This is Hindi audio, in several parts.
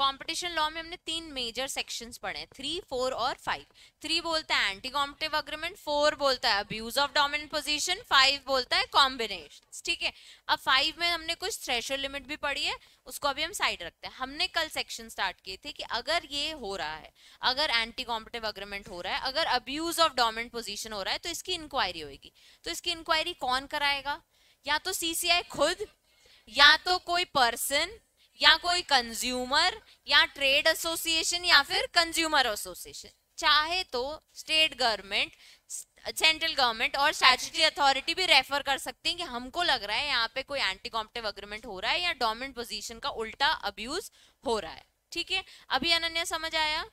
कंपटीशन लॉ में हमने तीन मेजर सेक्शंस पढ़े थ्री फोर और फाइव थ्री बोलता है एंटी कॉम्पिटिव अग्रीमेंट फोर बोलता है abuse of dominant position five बोलता है कॉम्बिनेशन ठीक है? अब फाइव में हमने कुछ थ्रेशोल्ड लिमिट भी पढ़ी है, उसको अभी हम साइड रखते हैं। हमने कल सेक्शन स्टार्ट किए थे कि अगर ये हो रहा है, अगर एंटी कॉम्पिटिव अग्रीमेंट हो रहा है, अगर अब्यूज ऑफ़ डोमिनेंट पोजिशन हो रहा है तो इसकी इंक्वायरी होगी तो इसकी इंक्वायरी कौन कराएगा? या तो सीसीआई खुद, या तो कोई पर्सन या कोई कंज्यूमर या ट्रेड एसोसिएशन या फिर कंज्यूमर एसोसिएशन चाहे तो स्टेट गवर्नमेंट सेंट्रल गवर्नमेंट और स्टैट्यूटरी अथॉरिटी भी रेफर कर सकते हैं कि हमको लग रहा है यहाँ पे कोई एंटी कॉम्पिटिव अग्रीमेंट हो रहा है या डोमिनेंट पोजीशन का उल्टा अब्यूज हो रहा है। ठीक है? अभी अनन्या समझ आया?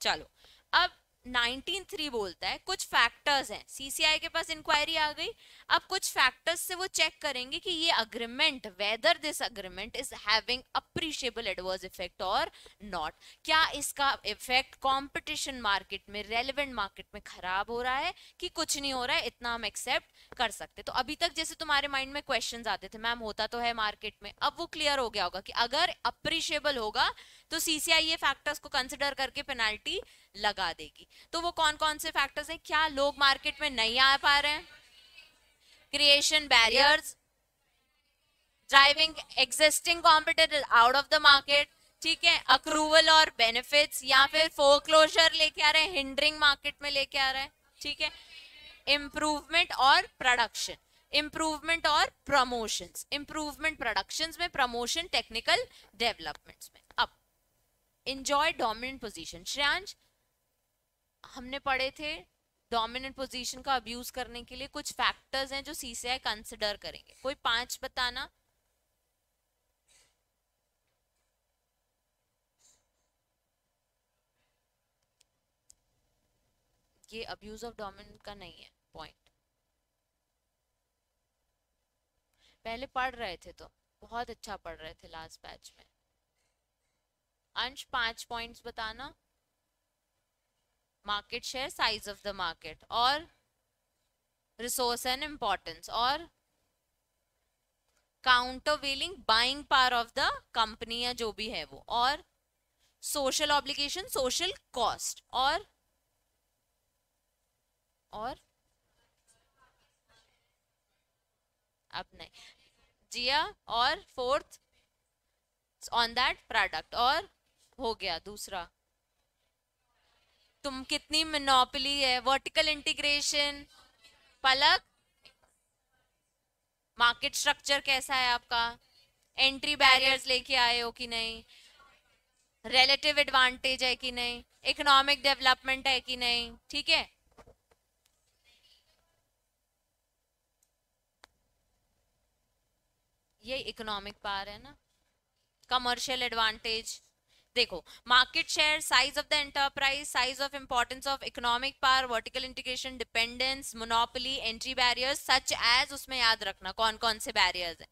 चलो। अब 19.3 बोलता है, कुछ फैक्टर्स हैं। सीसीआई के पास इंक्वायरी आ गई। अब कुछ फैक्टर्स से वो चेक करेंगे कि ये agreement whether this agreement is having appreciable adverse effect और नॉट क्या इसका इफ़ेक्ट कंपटीशन मार्केट में रेलिवेंट मार्केट में खराब हो रहा है कि कुछ नहीं हो रहा है, इतना हम एक्सेप्ट कर सकते तो अभी तक जैसे तुम्हारे माइंड में क्वेश्चन आते थे मैम होता तो है मार्केट में। अब वो क्लियर हो गया होगा कि अगर अप्रिशिएबल होगा तो सीसीआई ये फैक्टर्स को कंसिडर करके पेनाल्टी लगा देगी। तो वो कौन कौन से फैक्टर्स हैं? क्या लोग मार्केट में नहीं आ पा रहे हैं? Creation barriers driving existing competitor out of the market ठीक है? अक्रूवल और बेनिफिट्स या फिर फोक्लोजर लेके आ रहे हैं हिंडरिंग मार्केट में लेके आ रहे हैं, ठीक है? इंप्रूवमेंट और प्रोडक्शन इंप्रूवमेंट और प्रमोशंस इंप्रूवमेंट प्रोडक्शंस में प्रमोशन टेक्निकल डेवलपमेंट्स में। अब इंजॉय डोमिनेंट पोजीशन श्रेयांश हमने पढ़े थे डोमिनेंट पोजीशन का अब्यूज करने के लिए कुछ फैक्टर्स हैं जो सीसीआई कंसिडर करेंगे। कोई पाँच बताना? ये अब्यूज ऑफ़ डोमिनेंट का नहीं है पॉइंट पहले पढ़ रहे थे तो बहुत अच्छा पढ़ रहे थे लास्ट बैच में। अंश, पाँच पॉइंट्स बताना। Market share size of the market और रिसोर्स एंड इंपॉर्टेंस और countervailing buying power of the company या जो भी है वो और सोशल ऑब्लिगेशन सोशल कॉस्ट और और अब नहीं। जिया और फोर्थ ऑन दैट प्रोडक्ट और हो गया दूसरा। तुम कितनी मोनोपली है? वर्टिकल इंटीग्रेशन पलक? मार्केट स्ट्रक्चर कैसा है आपका? एंट्री बैरियर्स लेके आए हो कि नहीं? रिलेटिव एडवांटेज है कि नहीं? इकोनॉमिक डेवलपमेंट है कि नहीं? ठीक है? ये इकोनॉमिक पार है ना? कमर्शियल एडवांटेज देखो market share size of the enterprise size of importance of economic power vertical integration dependence monopoly entry barriers such as उसमें याद रखना कौन कौन से बैरियर्स हैं।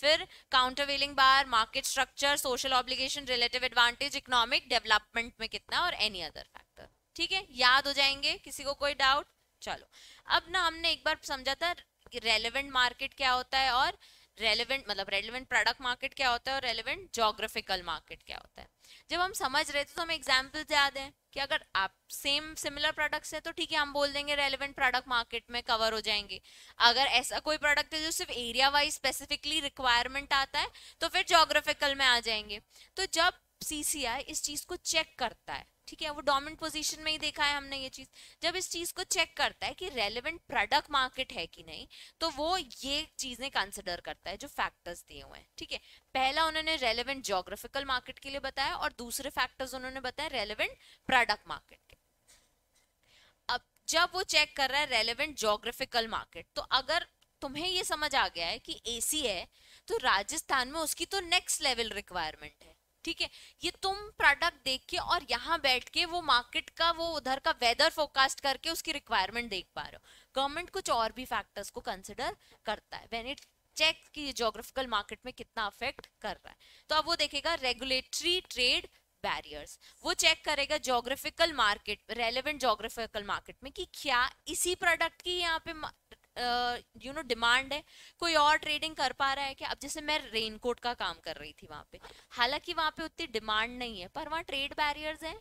फिर काउंटरवेलिंग बार market structure social obligation relative advantage economic development में कितना और एनी अदर फैक्टर ठीक है? याद हो जाएँगे? किसी को कोई डाउट चलो। अब ना हमने एक बार समझा था रेलिवेंट मार्केट क्या होता है और रेलिवेंट मतलब रेलिवेंट प्रोडक्ट मार्केट क्या होता है और रेलिवेंट जोग्राफिकल मार्केट क्या होता है। जब हम समझ रहे थे तो हमें एग्ज़ाम्पल याद हैं कि अगर आप सेम सिमिलर प्रोडक्ट्स है तो ठीक है, हम बोल देंगे रेलिवेंट प्रोडक्ट मार्केट में कवर हो जाएँगे। अगर ऐसा कोई प्रोडक्ट है जो सिर्फ़ एरिया वाइज स्पेसिफिकली रिक्वायरमेंट आता है तो फिर जोग्राफिकल में आ जाएँगे। तो जब सीसीआई इस चीज़ को चेक करता है ठीक है, वो डोमिनेंट पोजीशन में ही देखा है हमने ये चीज़। जब इस चीज़ को चेक करता है कि रेलेवेंट प्रोडक्ट मार्केट है कि नहीं तो वो ये चीज़ें कंसिडर करता है जो फैक्टर्स दिए हुए हैं। ठीक है, पहला उन्होंने रेलेवेंट जोग्राफिकल मार्केट के लिए बताया और दूसरे फैक्टर्स उन्होंने बताया रेलेवेंट प्रोडक्ट मार्केट के। अब जब वो चेक कर रहा है रेलेवेंट जोग्राफिकल मार्केट तो अगर तुम्हें ये समझ आ गया है कि एसी है तो राजस्थान में उसकी तो नेक्स्ट लेवल रिक्वायरमेंट है। ठीक है? ये तुम प्रोडक्ट देख के और यहाँ बैठ के वो मार्केट का, वो उधर का वेदर फोकास्ट करके उसकी रिक्वायरमेंट देख पा रहे हो। गवर्नमेंट कुछ और भी फैक्टर्स को कंसिडर करता है। वेन इट चेक कि जोग्राफिकल मार्केट में कितना अफेक्ट कर रहा है। तो अब वो देखेगा रेगुलेटरी ट्रेड बैरियर्स वो चेक करेगा geographical market relevant geographical market में कि क्या इसी प्रोडक्ट की यहाँ पे यू नो डिमांड है। कोई और ट्रेडिंग कर पा रहा है कि अब जैसे मैं रेनकोट का काम कर रही थी वहाँ पे। हालाँकि वहाँ पे उतनी डिमांड नहीं है, पर वहाँ ट्रेड बैरियर्स हैं,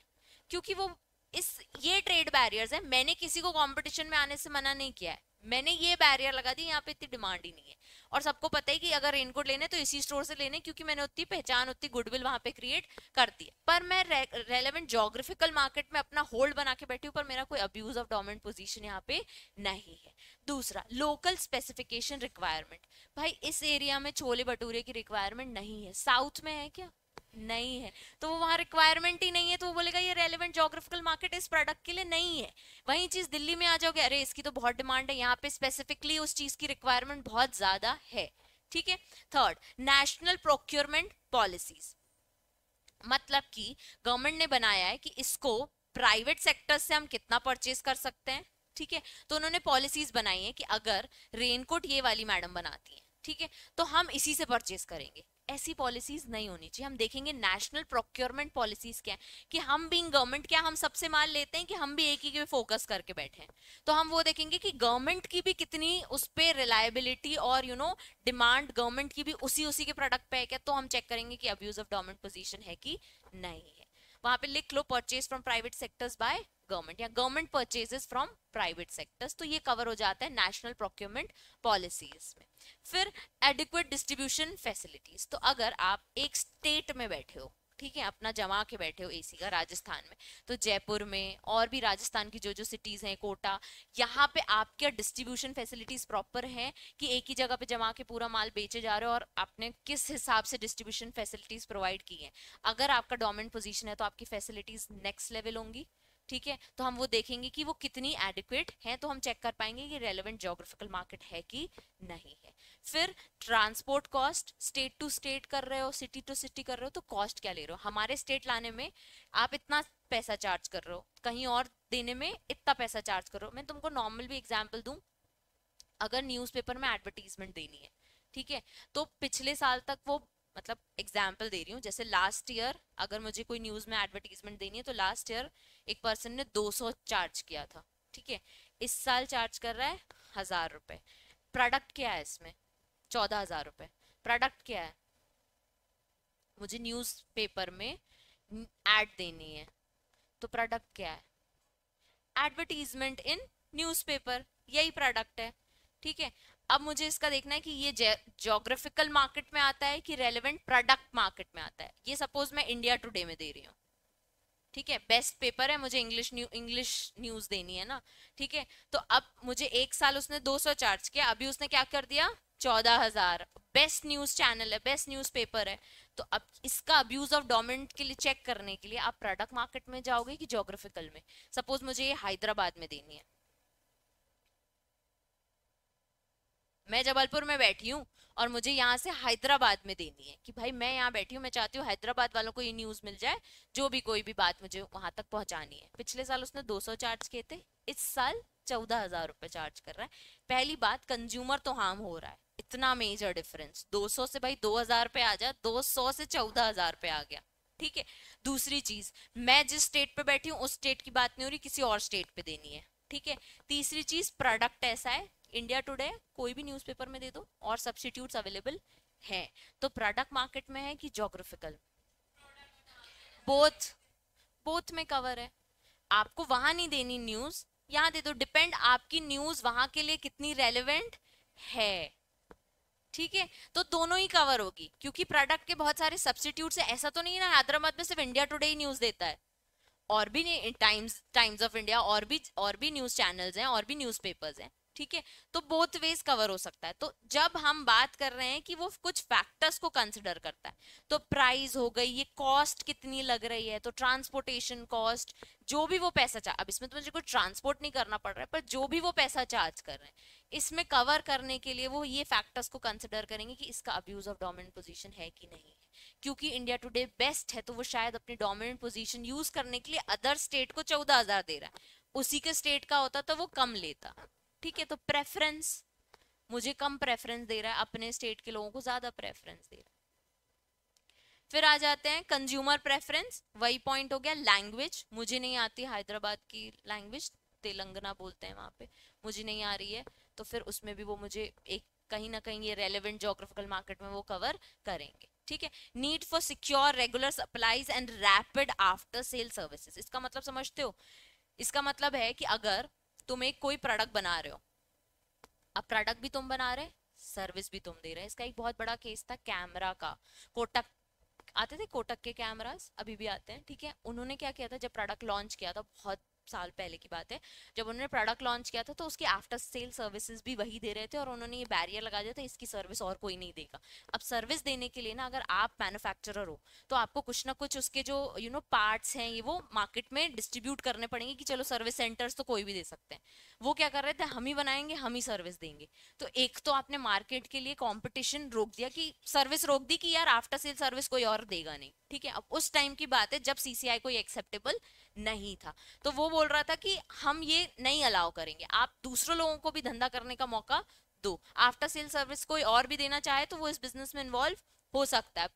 क्योंकि वो इस, ये ट्रेड बैरियर्स हैं। मैंने किसी को कंपटीशन में आने से मना नहीं किया है। मैंने ये बैरियर लगा दी, यहाँ पे इतनी डिमांड ही नहीं है। और सबको पता है कि अगर रेनकोट लेने तो इसी स्टोर से लेने क्योंकि मैंने उतनी पहचान, उतनी गुडविल वहाँ पे क्रिएट कर दी है। पर मैं रेलेवेंट जोग्राफिकल मार्केट में अपना होल्ड बना के बैठी हूँ, पर मेरा कोई अब्यूज ऑफ़ डोमेंट पोजिशन यहाँ पे नहीं है। दूसरा लोकल स्पेसिफिकेशन रिक्वायरमेंट भाई, इस एरिया में छोले भटूरे की रिक्वायरमेंट नहीं है। साउथ में है क्या? नहीं है। तो वो वहाँ रिक्वायरमेंट ही नहीं है तो वो बोलेगा, ये रेलिवेंट जोग्राफिकल मार्केट इस प्रोडक्ट के लिए नहीं है। वही चीज़ दिल्ली में आ जाओगे, अरे, इसकी तो बहुत डिमांड है, यहाँ पे स्पेसिफिकली उस चीज़ की रिक्वायरमेंट बहुत ज़्यादा है। ठीक है? थर्ड नेशनल प्रोक्योरमेंट पॉलिसीज़ मतलब कि गवर्नमेंट ने बनाया है कि इसको प्राइवेट सेक्टर से हम कितना परचेज कर सकते हैं। ठीक है? तो उन्होंने पॉलिसीज़ बनाई है कि अगर रेनकोट ये वाली मैडम बनाती है। ठीक है? तो हम इसी से परचेज करेंगे। ऐसी पॉलिसीज़ नहीं होनी चाहिए। हम देखेंगे नेशनल प्रोक्योरमेंट पॉलिसीज़ क्या है, कि हम बीइंग गवर्नमेंट क्या हम सबसे मान लेते हैं कि हम भी एक ही पे फोकस करके बैठे हैं? तो हम वो देखेंगे कि गवर्नमेंट की भी कितनी उस पर रिलायबिलिटी और यू नो डिमांड गवर्नमेंट की भी उसी उसी के प्रोडक्ट पे है क्या? तो हम चेक करेंगे कि अब्यूज ऑफ़ गवर्नमेंट पोजिशन है कि नहीं है। वहाँ पे लिख लो purchase from private sectors by government या government purchases from private sectors तो ये कवर हो जाता है नेशनल प्रोक्योरमेंट पॉलिसीज़ में। फिर एडिक्वेट डिस्ट्रीब्यूशन फैसिलिटीज़ तो अगर आप एक स्टेट में बैठे हो, ठीक है, अपना जमा के बैठे हो एसी का राजस्थान में तो जयपुर में और भी राजस्थान की जो जो सिटीज़ हैं, कोटा, यहाँ पे आपके डिस्ट्रीब्यूशन फैसिलिटीज़ प्रॉपर हैं कि एक ही जगह पे जमा के पूरा माल बेचे जा रहे हो और आपने किस हिसाब से डिस्ट्रीब्यूशन फैसिलिटीज़ प्रोवाइड की हैं। अगर आपका डोमेंट पोजिशन है तो आपकी फैसिलिटीज़ नेक्स्ट लेवल होंगी। ठीक है? तो हम वो देखेंगे कि वो कितनी एडिक्वेट है तो हम चेक कर पाएँगे कि रेलेवेंट जोग्राफिकल मार्केट है कि नहीं है। फिर transport cost state to state कर रहे हो सिटी टू सिटी कर रहे हो तो कॉस्ट क्या ले रहे हो? हमारे स्टेट लाने में आप इतना पैसा चार्ज कर रहे हो, कहीं और देने में इतना पैसा चार्ज कर रहे हो। मैं तुमको नॉर्मल भी एग्ज़ाम्पल दूँ, अगर न्यूज़पेपर में एडवर्टीजमेंट देनी है, ठीक है? तो पिछले साल तक वो मतलब एग्ज़ाम्पल दे रही हूँ, जैसे लास्ट ईयर अगर मुझे कोई न्यूज़ में एडवर्टीजमेंट देनी है तो लास्ट ईयर एक पर्सन ने 200 चार्ज किया था, ठीक है? इस साल चार्ज कर रहा है हज़ार रुपए। प्रोडक्ट क्या है इसमें? चौदह हज़ार रुपए। प्रोडक्ट क्या है? मुझे न्यूज़ पेपर में एड देनी है। तो प्रोडक्ट क्या है? एडवर्टीजमेंट इन न्यूज़पेपर यही प्रोडक्ट है, ठीक है? अब मुझे इसका देखना है कि ये जोग्राफिकल मार्केट में आता है कि रेलेवेंट प्रोडक्ट मार्केट में आता है? ये सपोज़ मैं इंडिया टुडे में दे रही हूँ। ठीक है बेस्ट पेपर है, मुझे इंग्लिश न्यू इंग्लिश न्यूज़ देनी है ना, ठीक है? तो अब मुझे एक साल उसने 200 चार्ज किया, अभी उसने क्या कर दिया? चौदह हज़ार। बेस्ट न्यूज़ चैनल है बेस्ट न्यूज़ पेपर है। तो अब इसका अब्यूज ऑफ़ डोमेंट के लिए चेक करने के लिए आप प्रोडक्ट मार्केट में जाओगे कि जोग्राफिकल में? सपोज़ मुझे ये हैदराबाद में देनी है। मैं जबलपुर में बैठी हूँ और मुझे यहाँ से हैदराबाद में देनी है कि भाई मैं यहाँ बैठी हूँ, मैं चाहती हूँ हैदराबाद वालों को ये न्यूज़ मिल जाए, जो भी कोई भी बात मुझे वहाँ तक पहुंचानी है। पिछले साल उसने 200 चार्ज किए थे, इस साल चौदह हज़ार रुपए चार्ज कर रहा है। पहली बात कंज्यूमर तो हार्म हो रहा है। इतना मेजर डिफरेंस 200 से भाई 2000 पे आ जा 200 से चौदह हज़ार पे आ गया। ठीक है? दूसरी चीज़, मैं जिस स्टेट पे बैठी हूँ, उस स्टेट की बात नहीं हो रही, किसी और स्टेट पे देनी है। ठीक है? तीसरी चीज़ प्रोडक्ट ऐसा है इंडिया टुडे कोई भी न्यूज़पेपर में दे दो, और सब्सिट्यूट्स अवेलेबल है। तो प्रोडक्ट मार्केट में है कि जोग्राफिकल बोथ बोथ में कवर है। आपको वहाँ नहीं देनी न्यूज़ यहाँ दे दो। डिपेंड आपकी न्यूज़ वहाँ के लिए कितनी रेलिवेंट है। ठीक है? तो दोनों ही कवर होगी, क्योंकि प्रोडक्ट के बहुत सारे सब्सिट्यूट है। ऐसा तो नहीं ना, हैदराबाद में सिर्फ़ इंडिया टुडे ही न्यूज़ देता है। और भी टाइम्स टाइम्स ऑफ़ इंडिया और भी और भी न्यूज़ चैनल्स हैं, और भी न्यूज़पेपर्स हैं। ठीक है? तो बोथ वेज कवर हो सकता है। तो जब हम बात कर रहे हैं कि वो कुछ फैक्टर्स को कंसिडर करता है तो प्राइस हो गई, ये कॉस्ट कितनी लग रही है तो ट्रांसपोर्टेशन कॉस्ट जो भी वो पैसा चाह अब इसमें तो मुझे कोई ट्रांसपोर्ट नहीं करना पड़ रहा है, पर जो भी वो पैसा चार्ज कर रहे हैं, इसमें कवर करने के लिए वो ये फैक्टर्स को कंसिडर करेंगे कि इसका अब्यूज ऑफ़ डोमिनेंट पोजीशन है कि नहीं है। क्योंकि इंडिया टुडे बेस्ट है तो वो शायद अपनी डोमिनेंट पोजीशन यूज़ करने के लिए अदर स्टेट को चौदह हज़ार दे रहा है। उसी के स्टेट का होता तो वो कम लेता। ठीक है तो प्रेफरेंस मुझे कम प्रेफरेंस दे रहा है, अपने स्टेट के लोगों को ज़्यादा प्रेफरेंस दे रहा है। फिर आ जाते हैं कंज्यूमर प्रेफरेंस वही पॉइंट हो गया लैंग्वेज मुझे नहीं आती हैदराबाद की लैंग्वेज तेलंगाना बोलते हैं वहाँ पे, मुझे नहीं आ रही है तो फिर उसमें भी वो मुझे एक कहीं ना कहीं ये रेलिवेंट जोग्राफिकल मार्केट में वो कवर करेंगे, ठीक है? Need for secure regular supplies and rapid after sale services इसका मतलब समझते हो? इसका मतलब है कि अगर तुम एक कोई प्रोडक्ट बना रहे हो। अब प्रोडक्ट भी तुम बना रहे सर्विस भी तुम दे रहे। इसका एक बहुत बड़ा केस था कैमरा का। कोटक, आते थे कोटक के कैमरास अभी भी आते हैं, ठीक है? उन्होंने क्या किया था? जब प्रोडक्ट लॉन्च किया था, बहुत साल पहले की बात है, जब उन्होंने प्रोडक्ट लॉन्च किया था तो उसकी आफ्टर सेल सर्विसेज़ भी वही दे रहे थे और उन्होंने ये बैरियर लगा दिया था, इसकी सर्विस और कोई नहीं देगा। अब सर्विस देने के लिए ना, अगर आप मैन्युफैक्चरर हो तो आपको कुछ ना कुछ उसके जो यू नो पार्ट्स हैं, ये वो मार्केट में डिस्ट्रीब्यूट करने पड़ेंगे कि चलो सर्विस सेंटर्स तो कोई भी दे सकते हैं। वो क्या कर रहे थे, हम ही बनाएँगे, हम ही सर्विस देंगे। तो एक तो आपने मार्केट के लिए कॉम्पिटिशन रोक दिया कि सर्विस रोक दी कि यार आफ्टर सेल सर्विस कोई और देगा नहीं, ठीक है? अब उस टाइम की बात है, जब सीसीआई कोई एक्सेप्टेबल नहीं था। तो वो बोल रहा था कि हम ये नहीं अलाउ करेंगे। आप दूसरे लोगों को भी धंधा करने का मौका दो। आफ्टर सेल सर्विस कोई और भी देना चाहे तो वो इस बिज़नेस में इन्वॉल्व हो सकता है।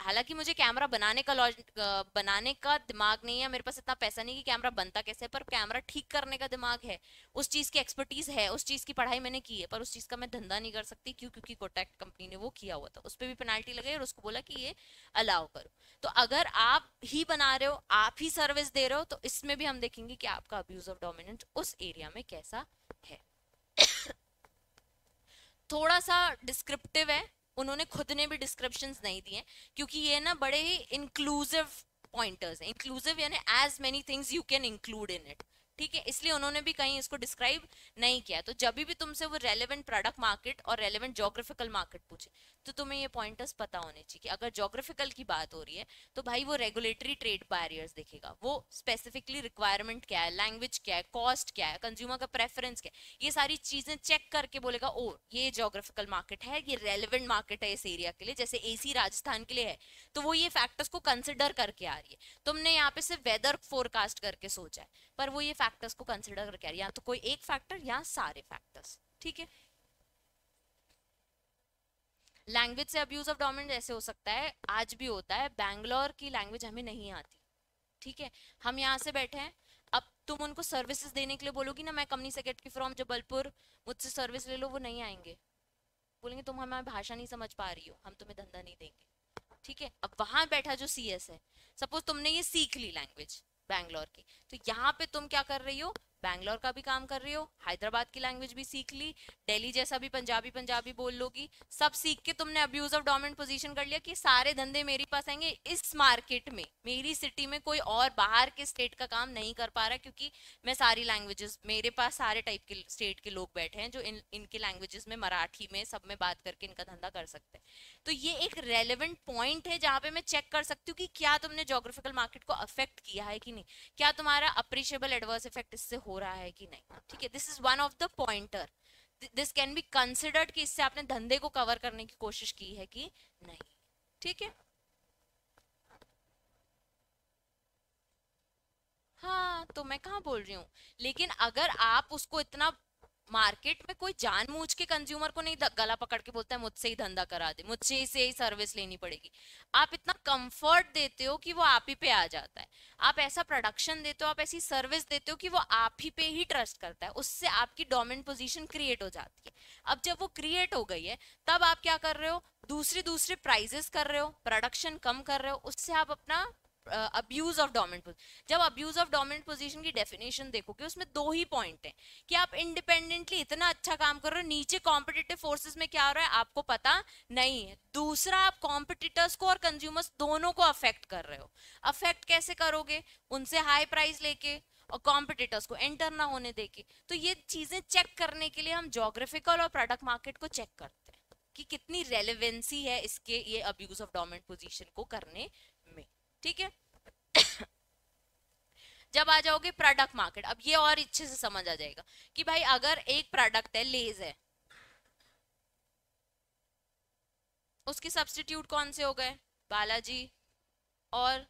हालाँकि मुझे कैमरा बनाने का बनाने का दिमाग नहीं है, मेरे पास इतना पैसा नहीं कि कैमरा बनता कैसे पर कैमरा ठीक करने का दिमाग है। उस चीज़ की एक्सपर्टीज है, उस चीज़ की पढ़ाई मैंने की है, पर उस चीज़ का मैं धंधा नहीं कर सकती। क्यों? क्योंकि कोटैक्ट कंपनी ने वो किया हुआ था। उस पर भी पेनाल्टी लगाई और उसको बोला कि ये अलाउ करो। तो अगर आप ही बना रहे हो, आप ही सर्विस दे रहे हो तो इसमें भी हम देखेंगे कि आपका अब्यूज ऑफ़ डोमिनेंट उस एरिया में कैसा है। थोड़ा सा डिस्क्रिप्टिव है उन्होंने खुद ने भी डिस्क्रिप्शन नहीं दिए, क्योंकि ये ना बड़े ही इंक्लूसिव पॉइंटर्स हैं। इंक्लूसिव यानी as many things you can include in it ठीक है? इसलिए उन्होंने भी कहीं इसको डिस्क्राइब नहीं किया। तो जब भी तुमसे वो रेलिवेंट प्रोडक्ट मार्केट और रेलिवेंट जोग्राफिकल मार्केट पूछे तो तुम्हें ये पॉइंटर्स पता होने चाहिए कि अगर जोग्राफिकल की बात हो रही है तो भाई वो रेगुलेटरी ट्रेड बैरियर्स देखेगा। वो स्पेसिफिकली रिक्वायरमेंट क्या है लैंग्वेज क्या है कॉस्ट क्या है कंज्यूमर का प्रेफरेंस क्या है, ये सारी चीज़ें चेक करके बोलेगा ओ ये जोग्राफिकल मार्केट है, ये रेलिवेंट मार्केट है इस एरिया के लिए, जैसे एसी राजस्थान के लिए है। तो वो ये फैक्टर्स को कंसिडर करके आ रही है। तुमने यहाँ पे सिर्फ़ वेदर फोरकास्ट करके सोचा है, पर वो ये फैक्टर्स को कंसिडर करके आ रही है। या तो कोई एक फैक्टर या सारे फैक्टर्स ठीक है? लैंग्वेज से अब्यूज ऑफ़ डोमिनेंट ऐसे हो सकता है, आज भी होता है बैंगलोर की लैंग्वेज हमें नहीं आती, ठीक है? हम यहाँ से बैठे हैं, अब तुम उनको सर्विसेज़ देने के लिए बोलोगी ना, मैं कंपनी सेक्रेटरी फ्रॉम जबलपुर, मुझसे सर्विस ले लो, वो नहीं आएँगे। बोलेंगे, तुम हमारी भाषा नहीं समझ पा रही हो, हम तुम्हें धंधा नहीं देंगे। ठीक है? अब वहाँ बैठा जो सीएस है सपोज़ तुमने ये सीख ली लैंग्वेज बैंगलोर की तो यहाँ पे तुम क्या कर रही हो बैंगलोर का भी काम कर रही हो, हैदराबाद की लैंग्वेज भी सीख ली, दिल्ली जैसा भी पंजाबी पंजाबी बोल लोगी, सब सीख के तुमने अब्यूज ऑफ़ डोमेंट पोजीशन कर लिया कि सारे धंधे मेरे पास आएँगे इस मार्केट में, मेरी सिटी में कोई और बाहर के स्टेट का काम नहीं कर पा रहा क्योंकि मैं सारी लैंग्वेजेस मेरे पास सारे टाइप के स्टेट के लोग बैठे हैं जो इन, इनके लैंग्वेजेस में मराठी में सब में बात करके इनका धंधा कर सकते हैं। तो ये एक रेलिवेंट पॉइंट है जहाँ पे मैं चेक कर सकती हूँ कि क्या तुमने जोग्राफिकल मार्केट को अफेक्ट किया है कि नहीं? क्या तुम्हारा अप्रिशिएबल एडवर्स इफ़ेक्ट इससे हो रहा है कि नहीं। ठीक है this is one of the pointer this can be considered कि इससे आपने धंधे को कवर करने की कोशिश की है कि नहीं। ठीक है? हाँ तो मैं कहा बोल रही हूँ? लेकिन अगर आप उसको इतना मार्केट में कोई जानबूझ के कंज्यूमर को नहीं गला पकड़ के बोलता है, मुझसे ही धंधा करा दे, मुझसे ही से ही सर्विस लेनी पड़ेगी। आप इतना कंफर्ट देते हो कि वो आप ही पे आ जाता है। आप ऐसा प्रोडक्शन देते हो, आप ऐसी सर्विस देते हो कि वो आप ही पे ही ट्रस्ट करता है। उससे आपकी डोमिनेंट पोजीशन क्रिएट हो जाती है। अब जब वो क्रिएट हो गई है, तब आप क्या कर रहे हो? दूसरी दूसरी प्राइजेस कर रहे हो प्रोडक्शन कम कर रहे हो, उससे आप अपना अब्यूज ऑफ़ डोमेंट जब अब्यूज ऑफ़ डोमेंट पोजीशन की डेफिनेशन देखोगे, उसमें दो ही पॉइंट है कि आप इंडिपेंडेंटली इतना अच्छा काम कर रहे हो, नीचे कॉम्पिटेटिव फोर्सेस में क्या हो रहा है, आपको पता नहीं है। दूसरा, आप कॉम्पिटिटर्स को और कंज्यूमर्स दोनों को अफेक्ट कर रहे हो। अफेक्ट कैसे करोगे? उनसे हाई प्राइस लेके और कॉम्पिटिटर्स को एंटर ना होने देके। तो ये चीज़ें चेक करने के लिए हम जोग्राफिकल और प्रोडक्ट मार्केट को चेक करते हैं कि कितनी रेलिवेंसी है इसके, ये अब्यूज ऑफ़ डोमेंट पोजीशन को करने ठीक है? जब आ जाओगे प्रोडक्ट मार्केट अब ये और अच्छे से समझ आ जाएगा कि भाई अगर एक प्रोडक्ट है लेज है, उसके सब्सटीट्यूट कौन से हो गए? बालाजी और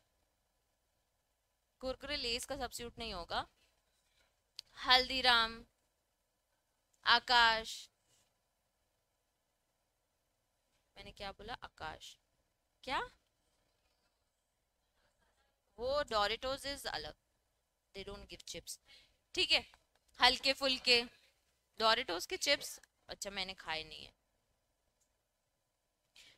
कुरकुरे लेस का सब्सिट्यूट नहीं होगा। हल्दीराम, आकाश, मैंने क्या बोला? आकाश। क्या? वो डोरेटोज इज़ अलग। दे डोंट गिव चिप्स ठीक है, हल्के फुल्के। डोरेटोस के चिप्स अच्छा मैंने खाए नहीं है।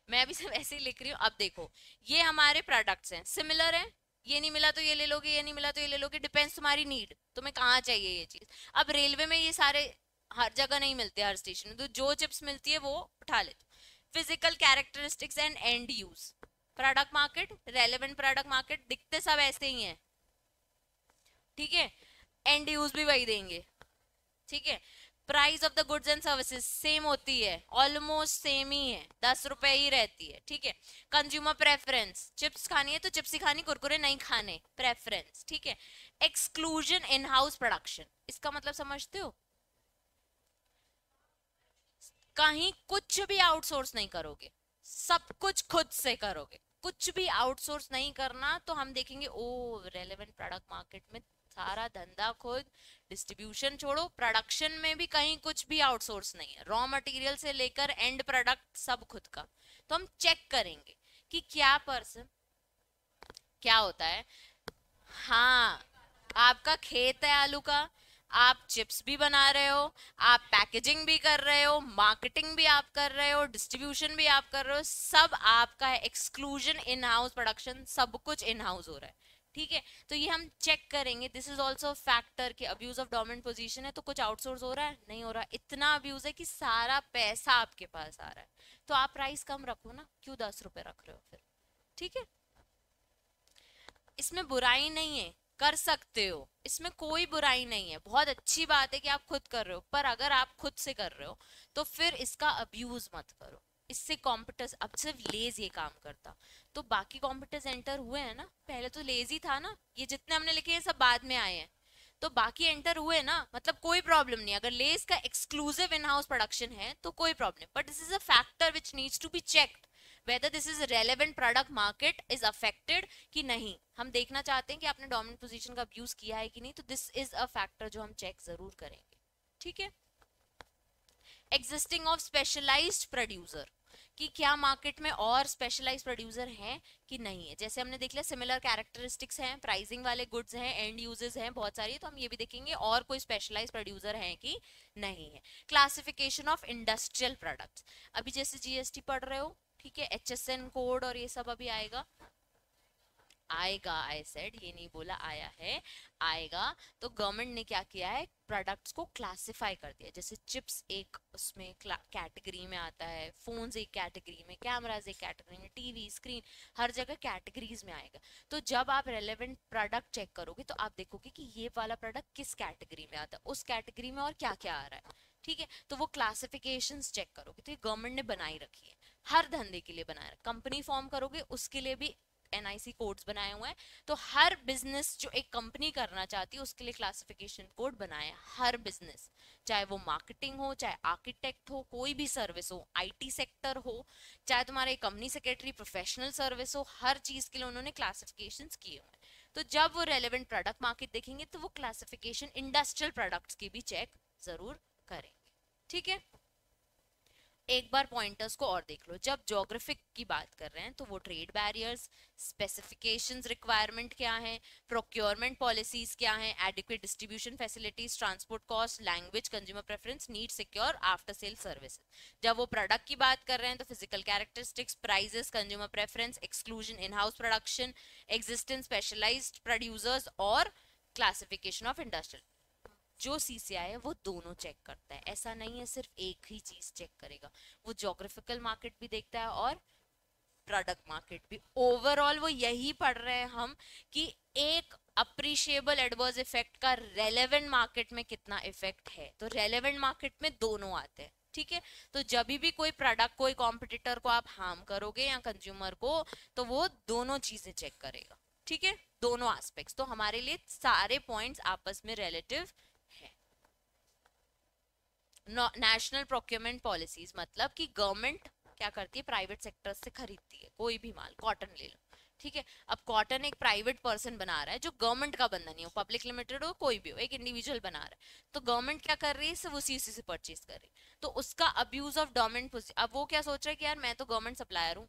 मैं अभी सब ऐसे ही लिख रही हूँ, अब देखो। ये हमारे प्रोडक्ट्स हैं। सिमिलर है? ये नहीं मिला तो ये ले लोगे, ये नहीं मिला तो ये ले लोगे। डिपेंड्स तुम्हारी नीड तुम्हें कहाँ चाहिए ये चीज़? अब रेलवे में ये सारे हर जगह नहीं मिलते, हर स्टेशन में। तो जो चिप्स मिलती है, वो उठा लेते physical characteristics and end use product market relevant product market दिखते सब ऐसे ही हैं। ठीक है? एंड यूज़ भी वही देंगे। ठीक है? Price of the goods and services same होती है। ऑलमोस्ट सेम ही है। दस रुपए ही रहती है। ठीक है? कंज्यूमर प्रेफरेंस चिप्स खानी है तो चिप्स ही खानी, कुरकुरे नहीं खाने। प्रेफरेंस ठीक है? एक्सक्लूजन इन हाउस प्रोडक्शन इसका मतलब समझते हो? कहीं कुछ भी आउटसोर्स नहीं करोगे। सब कुछ खुद से करोगे। कुछ भी आउटसोर्स नहीं करना तो हम देखेंगे ओ रेलेवेंट प्रोडक्ट मार्केट में सारा धंधा खुद डिस्ट्रीब्यूशन छोड़ो प्रोडक्शन में भी कहीं कुछ भी आउटसोर्स नहीं है। रॉ मटेरियल से लेकर एंड प्रोडक्ट सब खुद का। तो हम चेक करेंगे कि क्या पर्सन क्या होता है। हाँ आपका खेत है आलू का आप चिप्स भी बना रहे हो, आप पैकेजिंग भी कर रहे हो मार्केटिंग भी आप कर रहे हो डिस्ट्रीब्यूशन भी आप कर रहे हो, सब आपका है एक्सक्लूजन इन हाउस प्रोडक्शन सब कुछ इन हाउस हो रहा है। ठीक है? तो ये हम चेक करेंगे। दिस इज़ ऑल्सो फैक्टर कि अब्यूज ऑफ़ डोमिनेंट पोजीशन है तो कुछ आउटसोर्स हो रहा है? नहीं हो रहा। इतना अब्यूज है कि सारा पैसा आपके पास आ रहा है। तो आप प्राइस कम रखो ना। क्यों दस रुपए रख रहे हो फिर? ठीक है? इसमें बुराई नहीं है। कर सकते हो। इसमें कोई बुराई नहीं है। बहुत अच्छी बात है कि आप खुद कर रहे हो, पर अगर आप खुद से कर रहे हो तो फिर इसका अब्यूज मत करो। इससे कॉम्पिटर्स अब सिर्फ़ लेज ये काम करता। तो बाकी कॉम्पिटर्स एंटर हुए हैं ना, पहले तो लेज ही था ना, ये जितने हमने लिखे हैं सब बाद में आए हैं। तो बाकी एंटर हुए ना मतलब कोई प्रॉब्लम नहीं अगर लेस का एक्सक्लूसिव इन हाउस प्रोडक्शन है तो कोई problem but this is a factor which needs to be checked whether this is relevant product market is affected कि नहीं। हम देखना चाहते हैं कि आपने डोमिनेंट पोजीशन का अब्यूज किया है कि नहीं तो दिस इज़ अ फैक्टर जो हम चेक ज़रूर करेंगे। ठीक है? एग्जिस्टिंग ऑफ़ स्पेशलाइज्ड प्रोड्यूसर कि क्या मार्केट में और स्पेशलाइज प्रोड्यूसर हैं कि नहीं है? जैसे हमने देख लिया सिमिलर कैरेक्टरिस्टिक्स हैं प्राइसिंग वाले गुड्स हैं एंड यूजेस हैं, बहुत सारी तो हम ये भी देखेंगे और कोई स्पेशलाइज प्रोड्यूसर हैं कि नहीं है। क्लासिफिकेशन ऑफ़ इंडस्ट्रियल प्रोडक्ट्स अभी जैसे जीएसटी पढ़ रहे हो ठीक है एच एस एन कोड और ये सब अभी आएगा। आएगा आई सेड ये नहीं बोला, आया है, आएगा। तो गवर्नमेंट ने क्या किया है? प्रोडक्ट्स को क्लासिफाई कर दिया। जैसे चिप्स एक उसमें कैटेगरी में आता है फोन्स एक कैटेगरी में कैमराज एक कैटेगरी में टीवी स्क्रीन हर जगह कैटेगरीज में आएगा। तो जब आप रेलेवेंट प्रोडक्ट चेक करोगे तो आप देखोगे कि ये वाला प्रोडक्ट किस कैटेगरी में आता है, उस कैटेगरी में और क्या क्या आ रहा है। ठीक है? तो वो क्लासिफिकेशन चेक करोगे। तो ये गवर्नमेंट ने बनाई रखी है। हर धंधे के लिए बनाया। कंपनी फॉर्म करोगे, उसके लिए भी एनआईसी कोड्स बनाए हुए हैं। तो हर बिज़नेस जो एक कंपनी करना चाहती है, उसके लिए क्लासिफिकेशन कोड बनाए हर बिज़नेस चाहे वो मार्केटिंग हो, चाहे आर्किटेक्ट हो, कोई भी सर्विस हो आईटी सेक्टर हो, चाहे तुम्हारे कंपनी सेक्रेटरी प्रोफेशनल सर्विस हो, हर चीज़ के लिए उन्होंने क्लासिफिकेशन किए हुए हैं। तो जब वो रेलिवेंट प्रोडक्ट मार्केट देखेंगे तो वो क्लासिफिकेशन इंडस्ट्रियल प्रोडक्ट्स की भी चेक ज़रूर करेंगे। ठीक है? एक बार पॉइंटर्स को और देख लो। जब जोग्राफिक की बात कर रहे हैं तो वो ट्रेड बैरियर्स स्पेसिफिकेशंस रिक्वायरमेंट क्या है प्रोक्योरमेंट पॉलिसीज़ क्या है adequate distribution facilities transport cost language consumer preference need secure after sale service जब वो प्रोडक्ट की बात कर रहे हैं तो physical characteristics prices consumer preference exclusion in house production existence specialised producers और क्लासिफिकेशन ऑफ़ इंडस्ट्रियल जो सीसीआई है, वो दोनों चेक करता है। ऐसा नहीं है, सिर्फ़ एक ही चीज़ चेक करेगा। वो जोग्राफिकल मार्केट भी देखता है और प्रोडक्ट मार्केट भी। ओवरऑल वो यही पढ़ रहे हैं हम कि एक अप्रिशिएबल एडवर्स इफ़ेक्ट का रेलेवेंट मार्केट में कितना इफ़ेक्ट है। तो रेलेवेंट मार्केट में दोनों आते हैं, ठीक है? तो जब भी कोई प्रोडक्ट कोई कॉम्पिटिटर को आप हार्म करोगे या कंज्यूमर को तो वो दोनों चीज़ें चेक करेगा, ठीक है? दोनों एस्पेक्ट्स तो हमारे लिए सारे पॉइंट्स आपस में रिलेटिव नेशनल प्रोक्योरमेंट पॉलिसीज़ मतलब कि गवर्नमेंट क्या करती है प्राइवेट सेक्टर से खरीदती है, कोई भी माल कॉटन ले लो, ठीक है? अब कॉटन एक प्राइवेट पर्सन बना रहा है, जो गवर्नमेंट का बंदा नहीं हो पब्लिक लिमिटेड हो, कोई भी हो, एक इंडिविजुअल बना रहा है तो गवर्नमेंट क्या कर रही है, सिर्फ़ उसी उसी से परचेज कर रही है तो उसका अब्यूज ऑफ़ डोमेंट अब वो क्या सोच रहा है कि यार, मैं तो गवर्नमेंट सप्लायर हूँ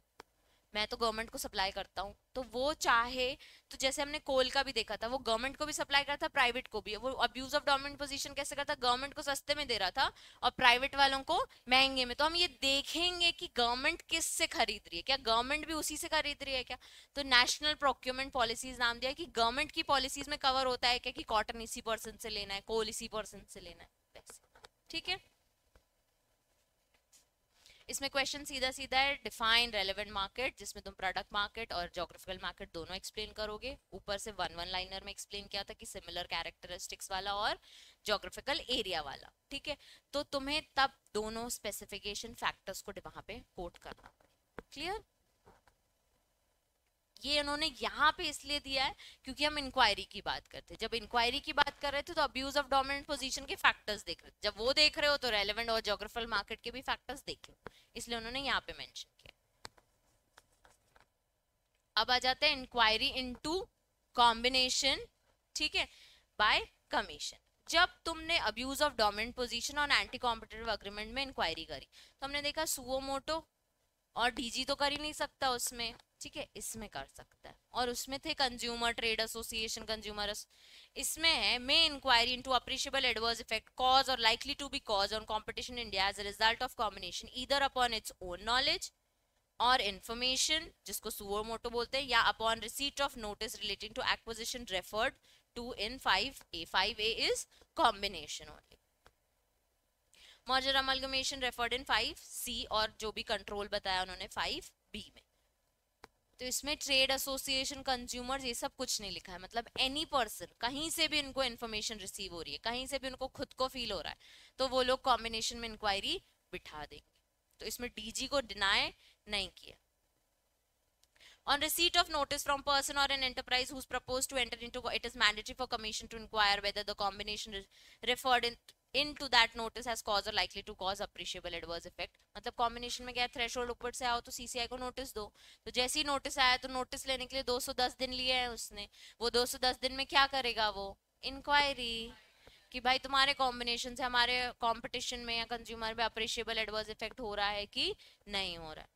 मैं तो गवर्नमेंट को सप्लाई करता हूँ। तो वो चाहे तो जैसे हमने कोल का भी देखा था, वो गवर्नमेंट को भी सप्लाई करता प्राइवेट को भी। वो अब्यूज ऑफ़ डोमिनेंट पोजीशन कैसे करता गवर्नमेंट को सस्ते में दे रहा था और प्राइवेट वालों को महँगे में। तो हम ये देखेंगे कि गवर्नमेंट किस से खरीद रही है क्या? गवर्नमेंट भी उसी से खरीद रही है क्या? तो नेशनल प्रोक्योरमेंट पॉलिसीज़ नाम दिया कि गवर्नमेंट की पॉलिसीज़ में कवर होता है क्या कि कॉटन इसी पर्सन से लेना है कोल इसी पर्सन से लेना है। ठीक है? इसमें क्वेश्चन सीधा सीधा है डिफाइन रेलिवेंट मार्केट जिसमें तुम प्रोडक्ट मार्केट और जोग्राफिकल मार्केट दोनों एक्सप्लेन करोगे। ऊपर से वन वन लाइनर में एक्सप्लेन किया था कि सिमिलर कैरेक्टरिस्टिक्स वाला और जोग्राफिकल एरिया वाला, ठीक है? तो तुम्हें तब दोनों स्पेसिफिकेशन फैक्टर्स को वहाँ पे कोट करना। क्लियर ये उन्होंने यहाँ पे इसलिए दिया है क्योंकि हम इंक्वायरी की बात करते जब इंक्वायरी की बात कर रहे थे तो अब्यूज ऑफ़ डोमिनेंट पोजीशन के फैक्टर्स देख रहे थे। जब वो देख रहे हो तो रेलेवेंट और जोग्राफिकल मार्केट के भी फैक्टर्स देख लो इसलिए उन्होंने यहाँ पे मेंशन किया अब आ जाते हैं इंक्वायरी इनटू कॉम्बिनेशन ठीक है? बाय कमीशन जब तुमने अब्यूज ऑफ़ डोमिनेंट पोजीशन और एंटी कॉम्पिटेटिव अग्रीमेंट में इंक्वायरी करी तो हमने देखा सुओ मोटो और डीजी तो कर ही नहीं सकता उसमें। ठीक है, इसमें कर सकता है। और उसमें थे कंज्यूमर ट्रेड एसोसिएशन कंज्यूमर इसमें है, may inquiry into appreciable adverse effect cause और likely to be cause on competition India as a result of combination either upon its own knowledge और इन्फॉर्मेशन जिसको सुअर मोटो बोलते हैं, या upon receipt of notice relating to acquisition referred to in five A five A is combination only merger amalgamation referred in five C और जो भी कंट्रोल बताया उन्होंने फाइव बी में। तो इसमें ट्रेड एसोसिएशन कंज्यूमर ये सब कुछ नहीं लिखा है। मतलब एनी पर्सन कहीं से भी इनको इन्फॉर्मेशन रिसीव हो रही है, कहीं से भी उनको खुद को फील हो रहा है तो वो लोग कॉम्बिनेशन में इंक्वायरी बिठा देंगे। तो इसमें डीजी को डिनाई नहीं किया। On receipt of notice from person or an enterprise who's proposed to enter into, it is mandatory for commission to inquire whether the combination referred in into that notice has caused or likely to cause appreciable adverse effect. मतलब कॉम्बिनेशन में क्या थ्रेशोल्ड ऊपर से आओ तो सीसीआई को नोटिस दो। तो जैसे ही नोटिस आया तो नोटिस लेने के लिए 210 दिन लिए हैं उसने। वो 210 दिन में क्या करेगा वो? इंक्वायरी कि भाई तुम्हारे कॉम्बिनेशन से हमारे कंपटीशन में या कंज्यूमर में अप्रिशिएबल एडवर्स इफ़ेक्ट हो रहा है कि नहीं हो रहा है।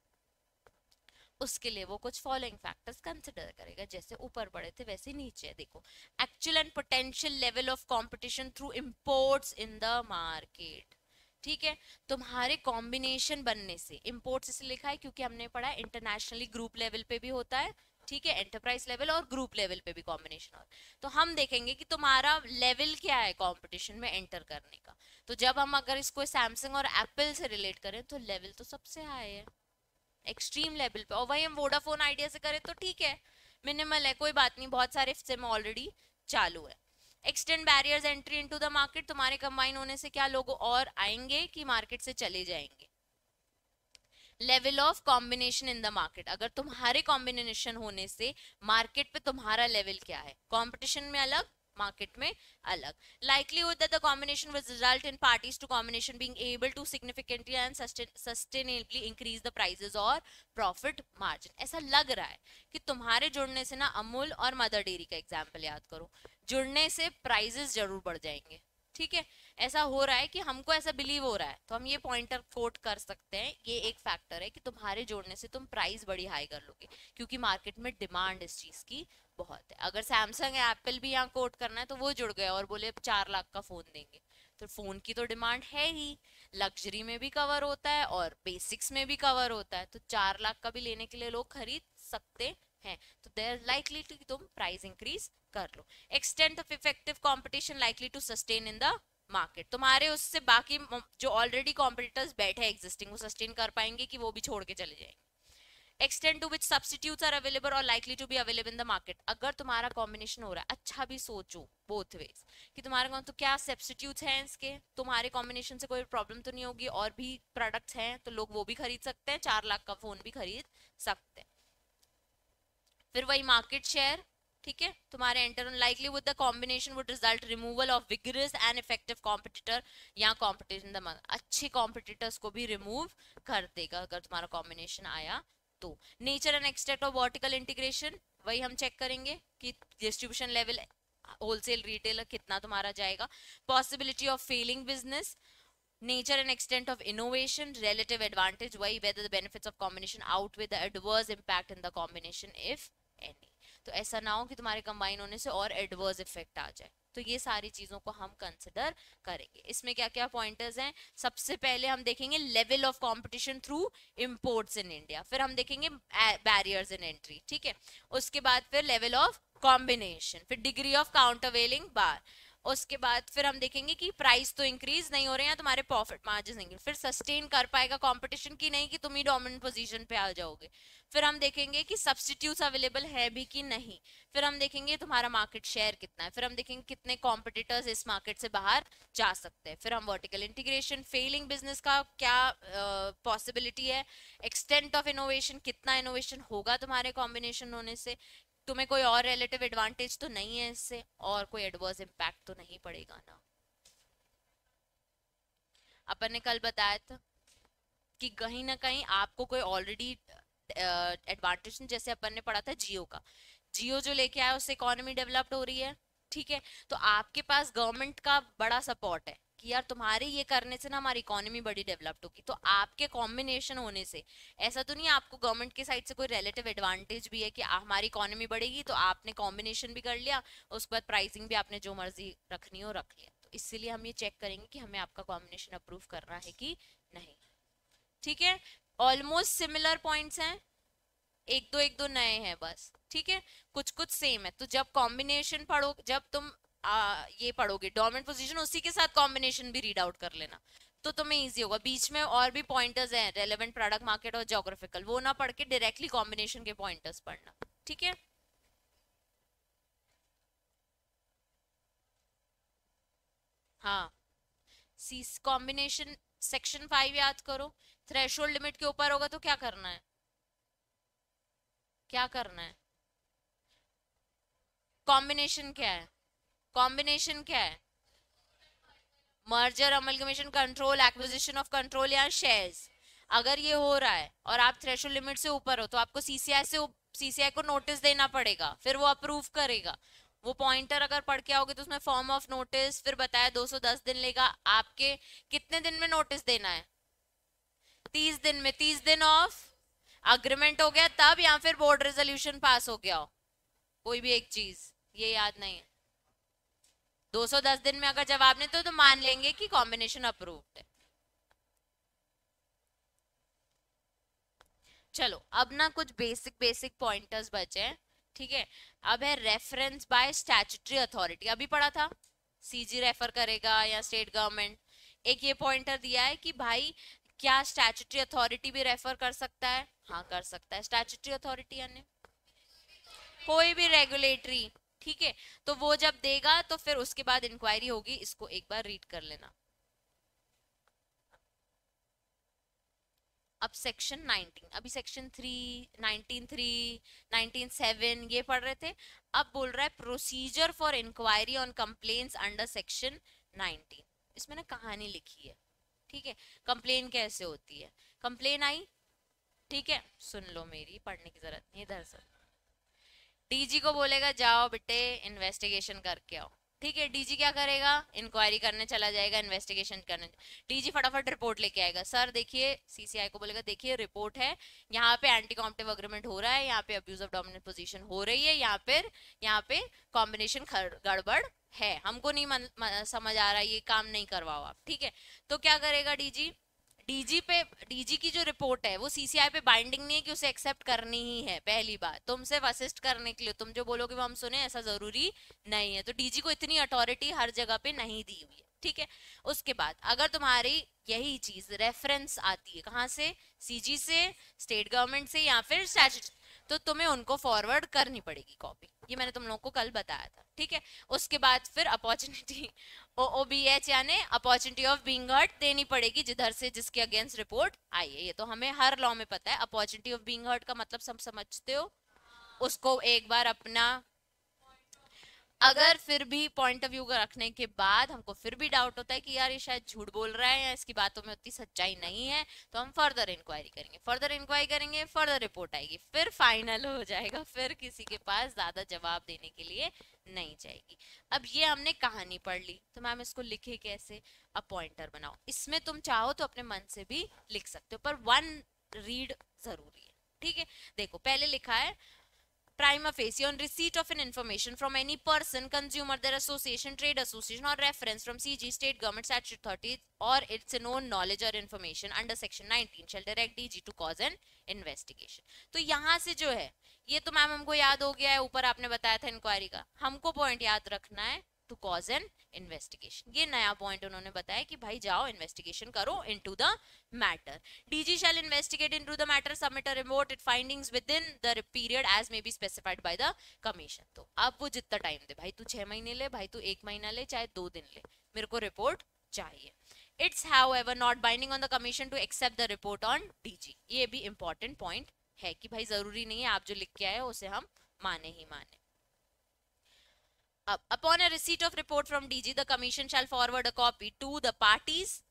उसके लिए वो कुछ फॉलोइंग फैक्टर्स कंसिडर करेगा, जैसे ऊपर पड़े थे वैसे नीचे, देखो। Actual and potential level of competition through imports in the market ठीक है? तुम्हारे कॉम्बिनेशन बनने से इंपोर्ट्स इसलिए लिखा है क्योंकि हमने पढ़ा है इंटरनेशनली ग्रुप लेवल पे भी होता है, ठीक है? एंटरप्राइज लेवल और ग्रुप लेवल पे भी कॉम्बिनेशन और तो हम देखेंगे कि तुम्हारा लेवल क्या है कंपटीशन में एंटर करने का। तो जब हम अगर इसको सैमसंग और एप्पल से रिलेट करें तो लेवल तो सबसे हाई है। एक्सट्रीम लेवल पे, और वही हम वोडाफोन आइडिया से करें तो ठीक है मिनिमल है, कोई बात नहीं, बहुत सारे सिम ऑलरेडी चालू है। Extent barriers entry into the market तुम्हारे कंबाइन होने से क्या लोग और आएँगे कि मार्केट से चले जाएँगे? Level of combination in the market अगर तुम्हारे कॉम्बिनेशन होने से मार्केट पे तुम्हारा लेवल क्या है? कंपटीशन में अलग मार्केट में अलग। Likelihood the combination will result in parties to combination being able to significantly and sustainably increase the prices और प्रॉफिट मार्जिन ऐसा लग रहा है कि तुम्हारे जुड़ने से ना अमूल और मदर डेयरी का एग्ज़ाम्पल याद करो। जुड़ने से प्राइजेस ज़रूर बढ़ जाएँगे। ठीक है? ऐसा हो रहा है कि हमको ऐसा बिलीव हो रहा है। तो हम ये पॉइंटर कोट कर सकते हैं। ये एक फैक्टर है कि तुम्हारे जोड़ने से तुम प्राइस बड़ी हाई कर लोगे, क्योंकि मार्केट में डिमांड इस चीज़ की बहुत है। अगर सैमसंग या एप्पल भी यहाँ कोट करना है तो वो जुड़ गए और बोले चार लाख का फ़ोन देंगे। तो फ़ोन की तो डिमांड है ही। लग्जरी में भी कवर होता है और बेसिक्स में भी कवर होता है। तो चार लाख का भी लेने के लिए लोग खरीद सकते हैं। तो देर लाइकली टू तुम प्राइस इंक्रीज कर लो। Extent of effective competition likely to sustain in the market तुम्हारे उससे बाकी जो ऑलरेडी कॉम्पिटिटर्स बैठे एग्जिस्टिंग वो सस्टेन कर पाएँगे कि वो भी छोड़ के चले जाएँगे? Extent to which substitute are available और likely to be available in the market अगर तुम्हारा कॉम्बिनेशन हो रहा है अच्छा भी सोचो बोथ वेज कि तुम्हारे तो क्या सब्सटीट्यूट हैं इसके? तुम्हारे कॉम्बिनेशन से कोई प्रॉब्लम तो नहीं होगी और भी प्रोडक्ट्स हैं तो लोग वो भी खरीद सकते हैं, चार लाख का फ़ोन भी खरीद सकते हैं। फिर वही मार्केट शेयर ठीक है? तुम्हारे enter likely with the combination would result removal of vigorous and effective competitor या कॉम्पिटिशन अच्छे कॉम्पिटिटर्स को भी रिमूव कर देगा अगर तुम्हारा कॉम्बिनेशन आया तो। Nature and extent of vertical integration वही हम चेक करेंगे कि डिस्ट्रीब्यूशन लेवल होलसेल रिटेल कितना तुम्हारा जाएगा। Possibility of failing business nature and extent of innovation, relative advantage why whether the benefits of combination outweigh the adverse impact in the combination, if any तो ऐसा ना हो कि तुम्हारे कंबाइन होने से और एडवर्स इफ़ेक्ट आ जाए। तो ये सारी चीज़ों को हम कंसिडर करेंगे। इसमें क्या क्या पॉइंटर्स हैं? सबसे पहले हम देखेंगे level of competition through imports in India फिर हम देखेंगे बैरियर्स इन एंट्री ठीक है? उसके बाद फिर लेवल ऑफ़ कॉम्बिनेशन फिर डिग्री ऑफ़ काउंटरवेलिंग बार उसके बाद फिर हम देखेंगे कि प्राइस तो इंक्रीज नहीं हो रहे हैं तुम्हारे प्रॉफिट मार्जिन नहीं फिर सस्टेन कर पाएगा कंपटीशन की नहीं कि तुम ही डोमिनेंट पोजीशन पे आ जाओगे। फिर हम देखेंगे कि सब्सटीट्यूट अवेलेबल है भी कि नहीं। फिर हम देखेंगे तुम्हारा मार्केट शेयर कितना है। फिर हम देखेंगे कितने कॉम्पिटिटर्स इस मार्केट से बाहर जा सकते हैं। फिर हम वर्टिकल इंटीग्रेशन फेलिंग बिज़नेस का क्या पॉसिबिलिटी uh, है? एक्सटेंट ऑफ़ इनोवेशन कितना इनोवेशन होगा तुम्हारे कॉम्बिनेशन होने से? तुम्हें कोई और रिलेटिव एडवांटेज तो नहीं है इससे, और कोई एडवर्स इम्पैक्ट तो नहीं पड़ेगा ना। अपन ने कल बताया था कि कहीं ना कहीं आपको कोई ऑलरेडी एडवांटेज जैसे अपन ने पढ़ा था जियो का। जियो जो लेके आया, उससे इकोनॉमी डेवलप्ड हो रही है, ठीक है? तो आपके पास गवर्नमेंट का बड़ा सपोर्ट है। कि यार तुम्हारे ये करने से ना हमारी इकोनॉमी बड़ी डेवलप्ड होगी। तो आपके कॉम्बिनेशन होने से, ऐसा तो नहीं आपको गवर्नमेंट के साइड से कोई रिलेटिव एडवांटेज भी है कि हमारी इकोनॉमी बढ़ेगी तो आपने कॉम्बिनेशन भी कर लिया, उसके बाद प्राइसिंग भी आपने जो मर्ज़ी रखनी हो रख लिया। तो इसीलिए हम ये चेक करेंगे कि हमें आपका कॉम्बिनेशन अप्रूव करना है कि नहीं। ठीक है? ऑलमोस्ट सिमिलर पॉइंट्स हैं। एक दो एक दो नए हैं बस। ठीक है? कुछ कुछ सेम है। तो जब कॉम्बिनेशन पढ़ो, जब तुम आ, ये पढ़ोगे। डोमिनेंट पोजीशन उसी के साथ कॉम्बिनेशन भी रीड आउट कर लेना। तो तुम्हें इजी होगा। बीच में और भी पॉइंटर्स हैं रेलेवेंट प्रोडक्ट मार्केट और जोग्राफिकल वो ना पढ़ के डायरेक्टली कॉम्बिनेशन के पॉइंटर्स पढ़ना। ठीक है? हाँ। सी कॉम्बिनेशन सेक्शन फाइव याद करो। थ्रेशोल्ड लिमिट के ऊपर होगा तो क्या करना है? क्या करना है? कॉम्बिनेशन क्या है? कॉम्बिनेशन क्या है? Merger amalgamation control acquisition of control या शेयर्स अगर ये हो रहा है और आप थ्रेशोल्ड लिमिट से ऊपर हो तो आपको सीसीआई से सीसीआई को नोटिस देना पड़ेगा, फिर वो अप्रूव करेगा। वो पॉइंटर अगर पढ़ के आओगे तो उसमें फॉर्म ऑफ़ नोटिस फिर बताया 210 दिन लेगा, आपके कितने दिन में नोटिस देना है? 30 दिन में 30 दिन ऑफ़ अग्रीमेंट हो गया, तब या फिर बोर्ड रेजोल्यूशन पास हो गया हो। कोई भी एक चीज़, ये याद नहीं है। 210 दिन में अगर जवाब नहीं तो, तो मान लेंगे कि कॉम्बिनेशन अप्रूव्ड है। चलो अब ना कुछ बेसिक बेसिक पॉइंटर्स बचे हैं ठीक है? अब है रेफरेंस बाय स्टैचुटरी अथॉरिटी अभी पढ़ा था? सीजी रेफर करेगा या स्टेट गवर्नमेंट एक ये पॉइंटर दिया है कि भाई क्या स्टैचुटरी अथॉरिटी भी रेफर कर सकता है? हाँ कर सकता है। स्टैचुटरी अथॉरिटी यानी? कोई भी रेगुलेटरी ठीक है? तो वो जब देगा तो फिर उसके बाद इंक्वायरी होगी, इसको एक बार रीड कर लेना। अब सेक्शन 19 अभी सेक्शन 3 19 3 19 7 ये पढ़ रहे थे। अब बोल रहा है procedure for inquiry on complaints under section 19 इसमें ना कहानी लिखी है, ठीक है? कंप्लेन कैसे होती है? कंप्लेन आई, ठीक है? सुन लो मेरी, पढ़ने की ज़रूरत नहीं से डीजी को बोलेगा जाओ बेटे इन्वेस्टिगेशन करके आओ। ठीक है डीजी क्या करेगा? इंक्वायरी करने चला जाएगा इन्वेस्टिगेशन करने। डीजी फटाफट रिपोर्ट लेके आएगा। सर देखिए सीसीआई को बोलेगा देखिए रिपोर्ट है। यहाँ पे एंटी कॉम्पिटिव अग्रीमेंट हो रहा है यहाँ पे अब्यूज ऑफ़ डोमिनेंट पोजीशन हो रही है यहाँ पे यहाँ पे कॉम्बिनेशन गड़बड़ है। हमको नहीं मन, समझ आ रहा ये काम नहीं करवाओ आप। ठीक है तो क्या करेगा डीजी डीजी पे डीजी की जो रिपोर्ट है, वो सीसीआई पे बाइंडिंग नहीं है कि उसे एक्सेप्ट करनी ही है, पहली बात। तुम सिर्फ़ असिस्ट करने के लिए, तुम जो बोलोगे वो हम सुने, ऐसा ज़रूरी नहीं है। तो डीजी को इतनी अथॉरिटी हर जगह पे नहीं दी हुई है, ठीक है? उसके बाद, अगर तुम्हारी यही चीज़ रेफरेंस आती है, कहाँ से? सीजी से स्टेट गवर्नमेंट से, या फिर तो तुम्हें उनको फॉरवर्ड करनी पड़ेगी कॉपी ये मैंने तुम लोगों को कल बताया था, ठीक है? उसके बाद फिर opportunity O O B H यानी अपॉर्चुनिटी ऑफ़ बींग हर्ट देनी पड़ेगी जिधर से जिसके अगेंस्ट रिपोर्ट आई है। ये तो हमें हर लॉ में पता है अपॉर्चुनिटी ऑफ़ बींग हर्ट का मतलब सब समझते हो, उसको एक बार अपना अगर फिर भी पॉइंट ऑफ़ व्यू रखने के बाद हमको फिर भी डाउट होता है कि यार ये शायद झूठ बोल रहा है या इसकी बातों में उतनी सच्चाई नहीं है तो हम फर्दर इंक्वायरी करेंगे। फर्दर इंक्वायरी करेंगे फर्दर रिपोर्ट आएगी। फिर फाइनल हो जाएगा, फिर किसी के पास ज़्यादा जवाब देने के लिए नहीं जाएगी। अब ये हमने कहानी पढ़ ली तो मैम इसको लिखे कैसे? अब पॉइंटर बनाओ। इसमें तुम चाहो तो अपने मन से भी लिख सकते हो, पर वन रीड ज़रूरी है, ठीक है? देखो, पहले लिखा है prima facie on receipt of an information from any person, consumer, their association, trade association or reference from CG, state government, statute 30 or its known knowledge or information under section 19 shall direct DG to cause an investigation. तो यहाँ से जो है ये तो मैम हमको याद हो गया है ऊपर आपने बताया था इंक्वायरी का हमको पॉइंट याद रखना है टू कॉज एन इन्वेस्टिगेशन ये नया पॉइंट उन्होंने बताया कि भाई जाओ इन्वेस्टिगेशन करो into the matter DG shall investigate into the matter submit a report it findings within the period as may be specified by the commission तो अब वो जितना टाइम दे, भाई तू छह महीने ले, भाई तू एक महीना ले, चाहे दो दिन ले। मेरे को रिपोर्ट चाहिए। It's have ever not binding on the commission to accept the report on DG ये भी इंपॉर्टेंट पॉइंट है कि भाई ज़रूरी नहीं है, आप जो लिख के आए उसे हम माने ही माने। upon a receipt of report from DG, the commission shall forward a copy to the parties,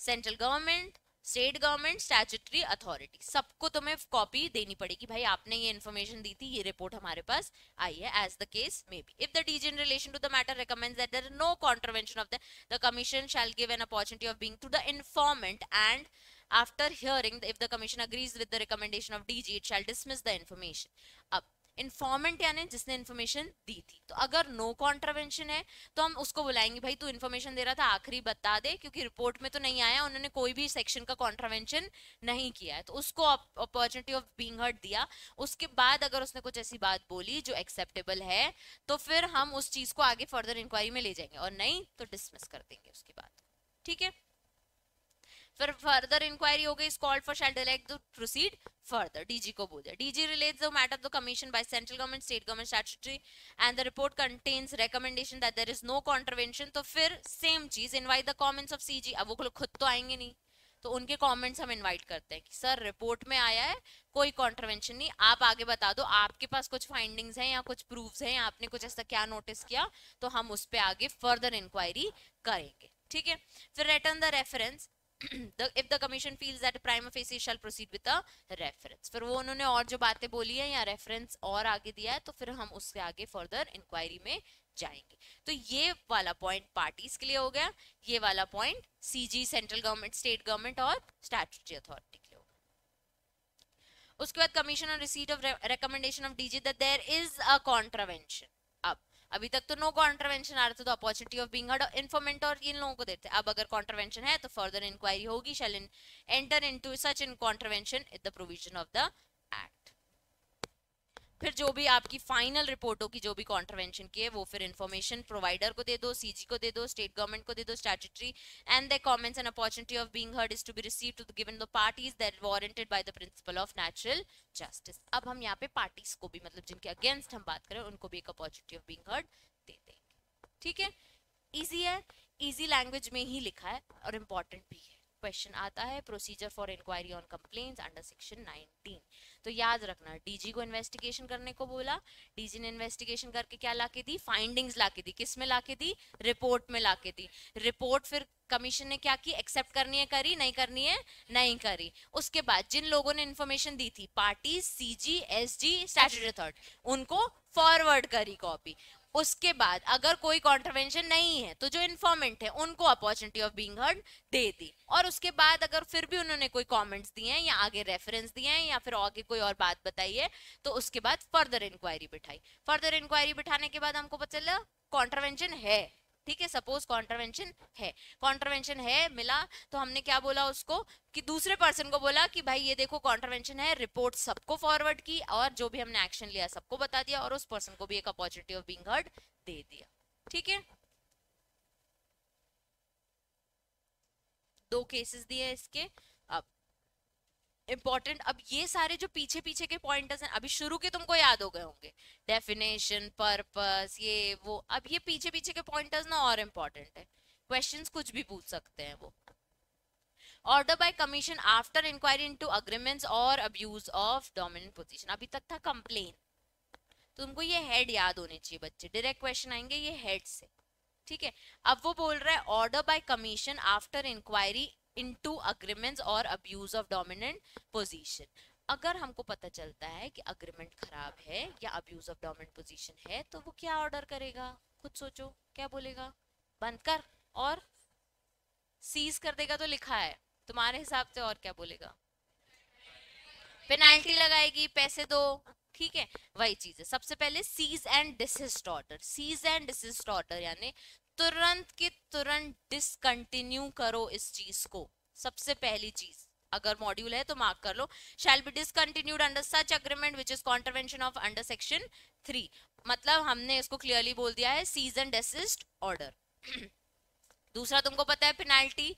central government, state government statutory authority सबको तुम्हें कॉपी देनी पड़ेगी भाई आपने ये इन्फॉर्मेशन दी थी ये रिपोर्ट हमारे पास आई है as the case may be if the DG in relation to the matter recommends that there no contravention of the the commission shall give an opportunity of being to the informant and after hearing if the commission agrees with the recommendation of DG it shall dismiss the information अब इन्फॉर्मेंट यानी जिसने इन्फॉर्मेशन दी थी। तो अगर नो कॉन्ट्रावेंशन है तो हम उसको बुलाएँगे, भाई, तू इन्फॉर्मेशन दे रहा था, आखिरी बता दे, क्योंकि रिपोर्ट में तो नहीं आया, उन्होंने कोई भी सेक्शन का कॉन्ट्रावेंशन नहीं किया है। तो उसको अपॉर्चुनिटी ऑफ़ बींग हर्ट दिया। उसके बाद अगर उसने कुछ ऐसी बात बोली जो एक्सेप्टेबल है तो फिर हम उस चीज़ को आगे फर्दर इंक्वायरी में ले जाएँगे और नहीं तो डिसमिस कर देंगे उसके बाद। ठीक है? फिर फर्दर इंक्वायरी हो गई called for shall direct to proceed further DG को बोल दिया। DG relates the matter the commission by central government state government statutory and the report contains recommendation that there is no contravention तो फिर same cheese invite the comments of CG अब वो खुद तो आएँगे नहीं। तो उनके कमेंट्स हम इनवाइट करते हैं कि सर रिपोर्ट में आया है, कोई कॉन्ट्रवेंशन नहीं, आप आगे बता दो, आपके पास कुछ फाइंडिंग्स हैं या कुछ प्रूफ्स हैं, आपने कुछ ऐसा क्या नोटिस किया तो हम उस पर आगे फर्दर इंक्वायरी करेंगे। ठीक है? फिर return the reference the, if the commission feels that prima facie shall proceed with a reference. फिर वो उन्होंने और जो बातें बोली है या रेफरेंस और आगे दिया है तो फिर हम उससे आगे फर्दर इंक्वायरी में जाएँगे। तो ये वाला पॉइंट पार्टीज़ के लिए हो गया। ये वाला point CG central government state government और स्टैट्यूटरी अथॉरिटी के लिए उसके बाद commission on receipt of recommendation of DG that there is a contravention अभी तक तो नो कॉन्ट्रवेंशन आ रहा था तो अपॉर्चुनिटी ऑफ़ हर्ड इन्फॉर्मेंट और इन लोगों को देते अब अगर कॉन्ट्रवेंशन है तो फर्दर इंक्वायरी होगी shall in enter into such in contravention in the provision of the फिर जो भी आपकी फाइनल रिपोर्टों की जो भी कॉन्ट्रवेंशन की है वो फिर इन्फॉर्मेशन प्रोवाइडर को दे दो सीजी को दे दो स्टेट गवर्नमेंट को दे दो statutory and the comments and opportunity of being heard is to be receive to given the parties that warranted by the principle of natural justice अब हम यहाँ पे पार्टीज़ को भी मतलब जिनके अगेंस्ट हम बात करें, उनको भी एक अपॉर्चुनिटी ऑफ़ बीइंग हर्ड दे देंगे। ठीक है? इजी है? इजी लैंग्वेज में ही लिखा है और इंपॉर्टेंट भी है। क्वेश्चन आता है procedure for inquiry on complaints under section 19 तो याद रखना डीजी को इन्वेस्टिगेशन करने को बोला डीजी ने इन्वेस्टिगेशन करके क्या लाके दी? फाइंडिंग्स लाके दी। किसमें लाके दी? रिपोर्ट में लाके दी। रिपोर्ट फिर कमीशन ने क्या की? एक्सेप्ट करनी है, करी, नहीं करनी है, नहीं करी। उसके बाद जिन लोगों ने इन्फॉर्मेशन दी थी party CG SG statutory authority उनको फॉरवर्ड करी कॉपी उसके बाद अगर कोई कॉन्ट्रवेंशन नहीं है तो जो इन्फॉर्मेंट है, उनको अपॉर्चुनिटी ऑफ़ बीइंग हर्ड दे दी। और उसके बाद अगर फिर भी उन्होंने कोई कमेंट्स दिए हैं, या आगे रेफरेंस दिए हैं, या फिर आगे कोई और बात बताई है तो उसके बाद फर्दर इंक्वायरी बिठाई। फर्दर इंक्वायरी बिठाने के बाद हमको पता चला कॉन्ट्रवेंशन है। ठीक है सपोज़ कॉन्ट्रवेंशन है। कॉन्ट्रवेंशन है, मिला तो हमने क्या बोला उसको? कि दूसरे पर्सन को बोला कि भाई, ये देखो कॉन्ट्रवेंशन है रिपोर्ट सबको फॉरवर्ड की और जो भी हमने एक्शन लिया, सबको बता दिया और उस पर्सन को भी एक अपॉर्चुनिटी ऑफ़ बींग हर्ड दे दिया। ठीक है? दो केसेस दिए इसके। इंपॉर्टेंट अब ये सारे जो पीछे पीछे के पॉइंटर्स हैं, अभी शुरू के तुमको याद हो गए होंगे। डेफिनेशन पर्पस ये, वो। अब ये पीछे पीछे के पॉइंटर्स ना और इम्पोर्टेंट है। क्वेश्चंस कुछ भी पूछ सकते हैं वो। Order by commission after inquiry into agreements और अब्यूज ऑफ़ डोमिनेंट पोजीशन अभी तक था कंप्लेन तुमको ये हेड याद होने चाहिए बच्चे। डायरेक्ट क्वेश्चन आएँगे ये हेड से। ठीक है? अब वो बोल रहा है order by commission after inquiry into agreements और अब्यूज ऑफ़ डोमिनेंट पोजीशन अगर हमको पता चलता है कि अग्रीमेंट खराब है या अब्यूज ऑफ़ डोमिनेंट पोजीशन है तो वो क्या ऑर्डर करेगा? खुद सोचो, क्या बोलेगा? बंद कर और सीज कर देगा तो लिखा है। तुम्हारे हिसाब से और क्या बोलेगा? पेनाल्टी लगाएगी, पैसे दो, ठीक है? वही चीज़ है। सबसे पहले cease and desist order cease and desist order यानी तुरंत के तुरंत डिसकंटिन्यू करो इस चीज़ को। सबसे पहली चीज़, अगर मॉड्यूल है तो मार्क कर लो। Shall be discontinued under such agreement which is contravention of under section three मतलब हमने इसको क्लियरली बोल दिया है सीज़न डेसिस्ट ऑर्डर दूसरा तुमको पता है पेनाल्टी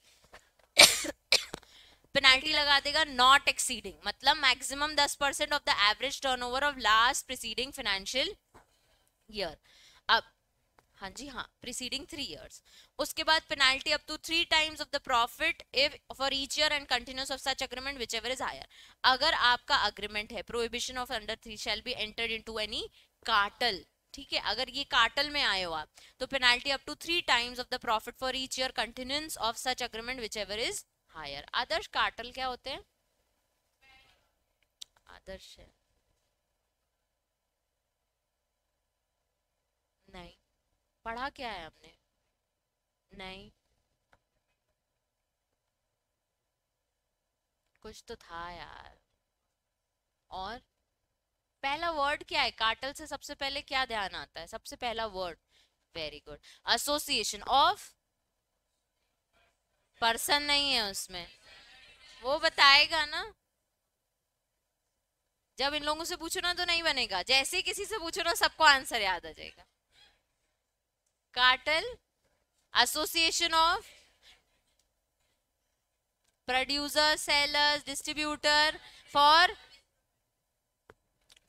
पेनाल्टी लगा देगा नॉट एक्सीडिंग मतलब मैक्सिमम दस percent of the average turnover of last preceding financial year अब हाँ जी हाँ प्रीसीडिंग थ्री इयर्स उसके बाद penalty up to three times of the profit if for each year and continues of such agreement whichever is higher अगर आपका अग्रीमेंट है prohibition of under three shall be entered into any cartel ठीक है, अगर ये कार्टल में आए हो आप तो penalty up to three times of the profit for each year continues of such agreement whichever is higher Adarsh cartel क्या होते हैं? आदर्श है नहीं पढ़ा क्या है हमने नहीं। कुछ तो था यार। और? पहला वर्ड क्या है? कार्टल से सबसे पहले क्या ध्यान आता है? सबसे पहला word very good association of person नहीं है उसमें। वो बताएगा ना। जब इन लोगों से पूछो ना तो नहीं बनेगा। जैसे किसी से पूछो ना सबको आंसर याद आ जाएगा। Cartel association of producer sellers distributor for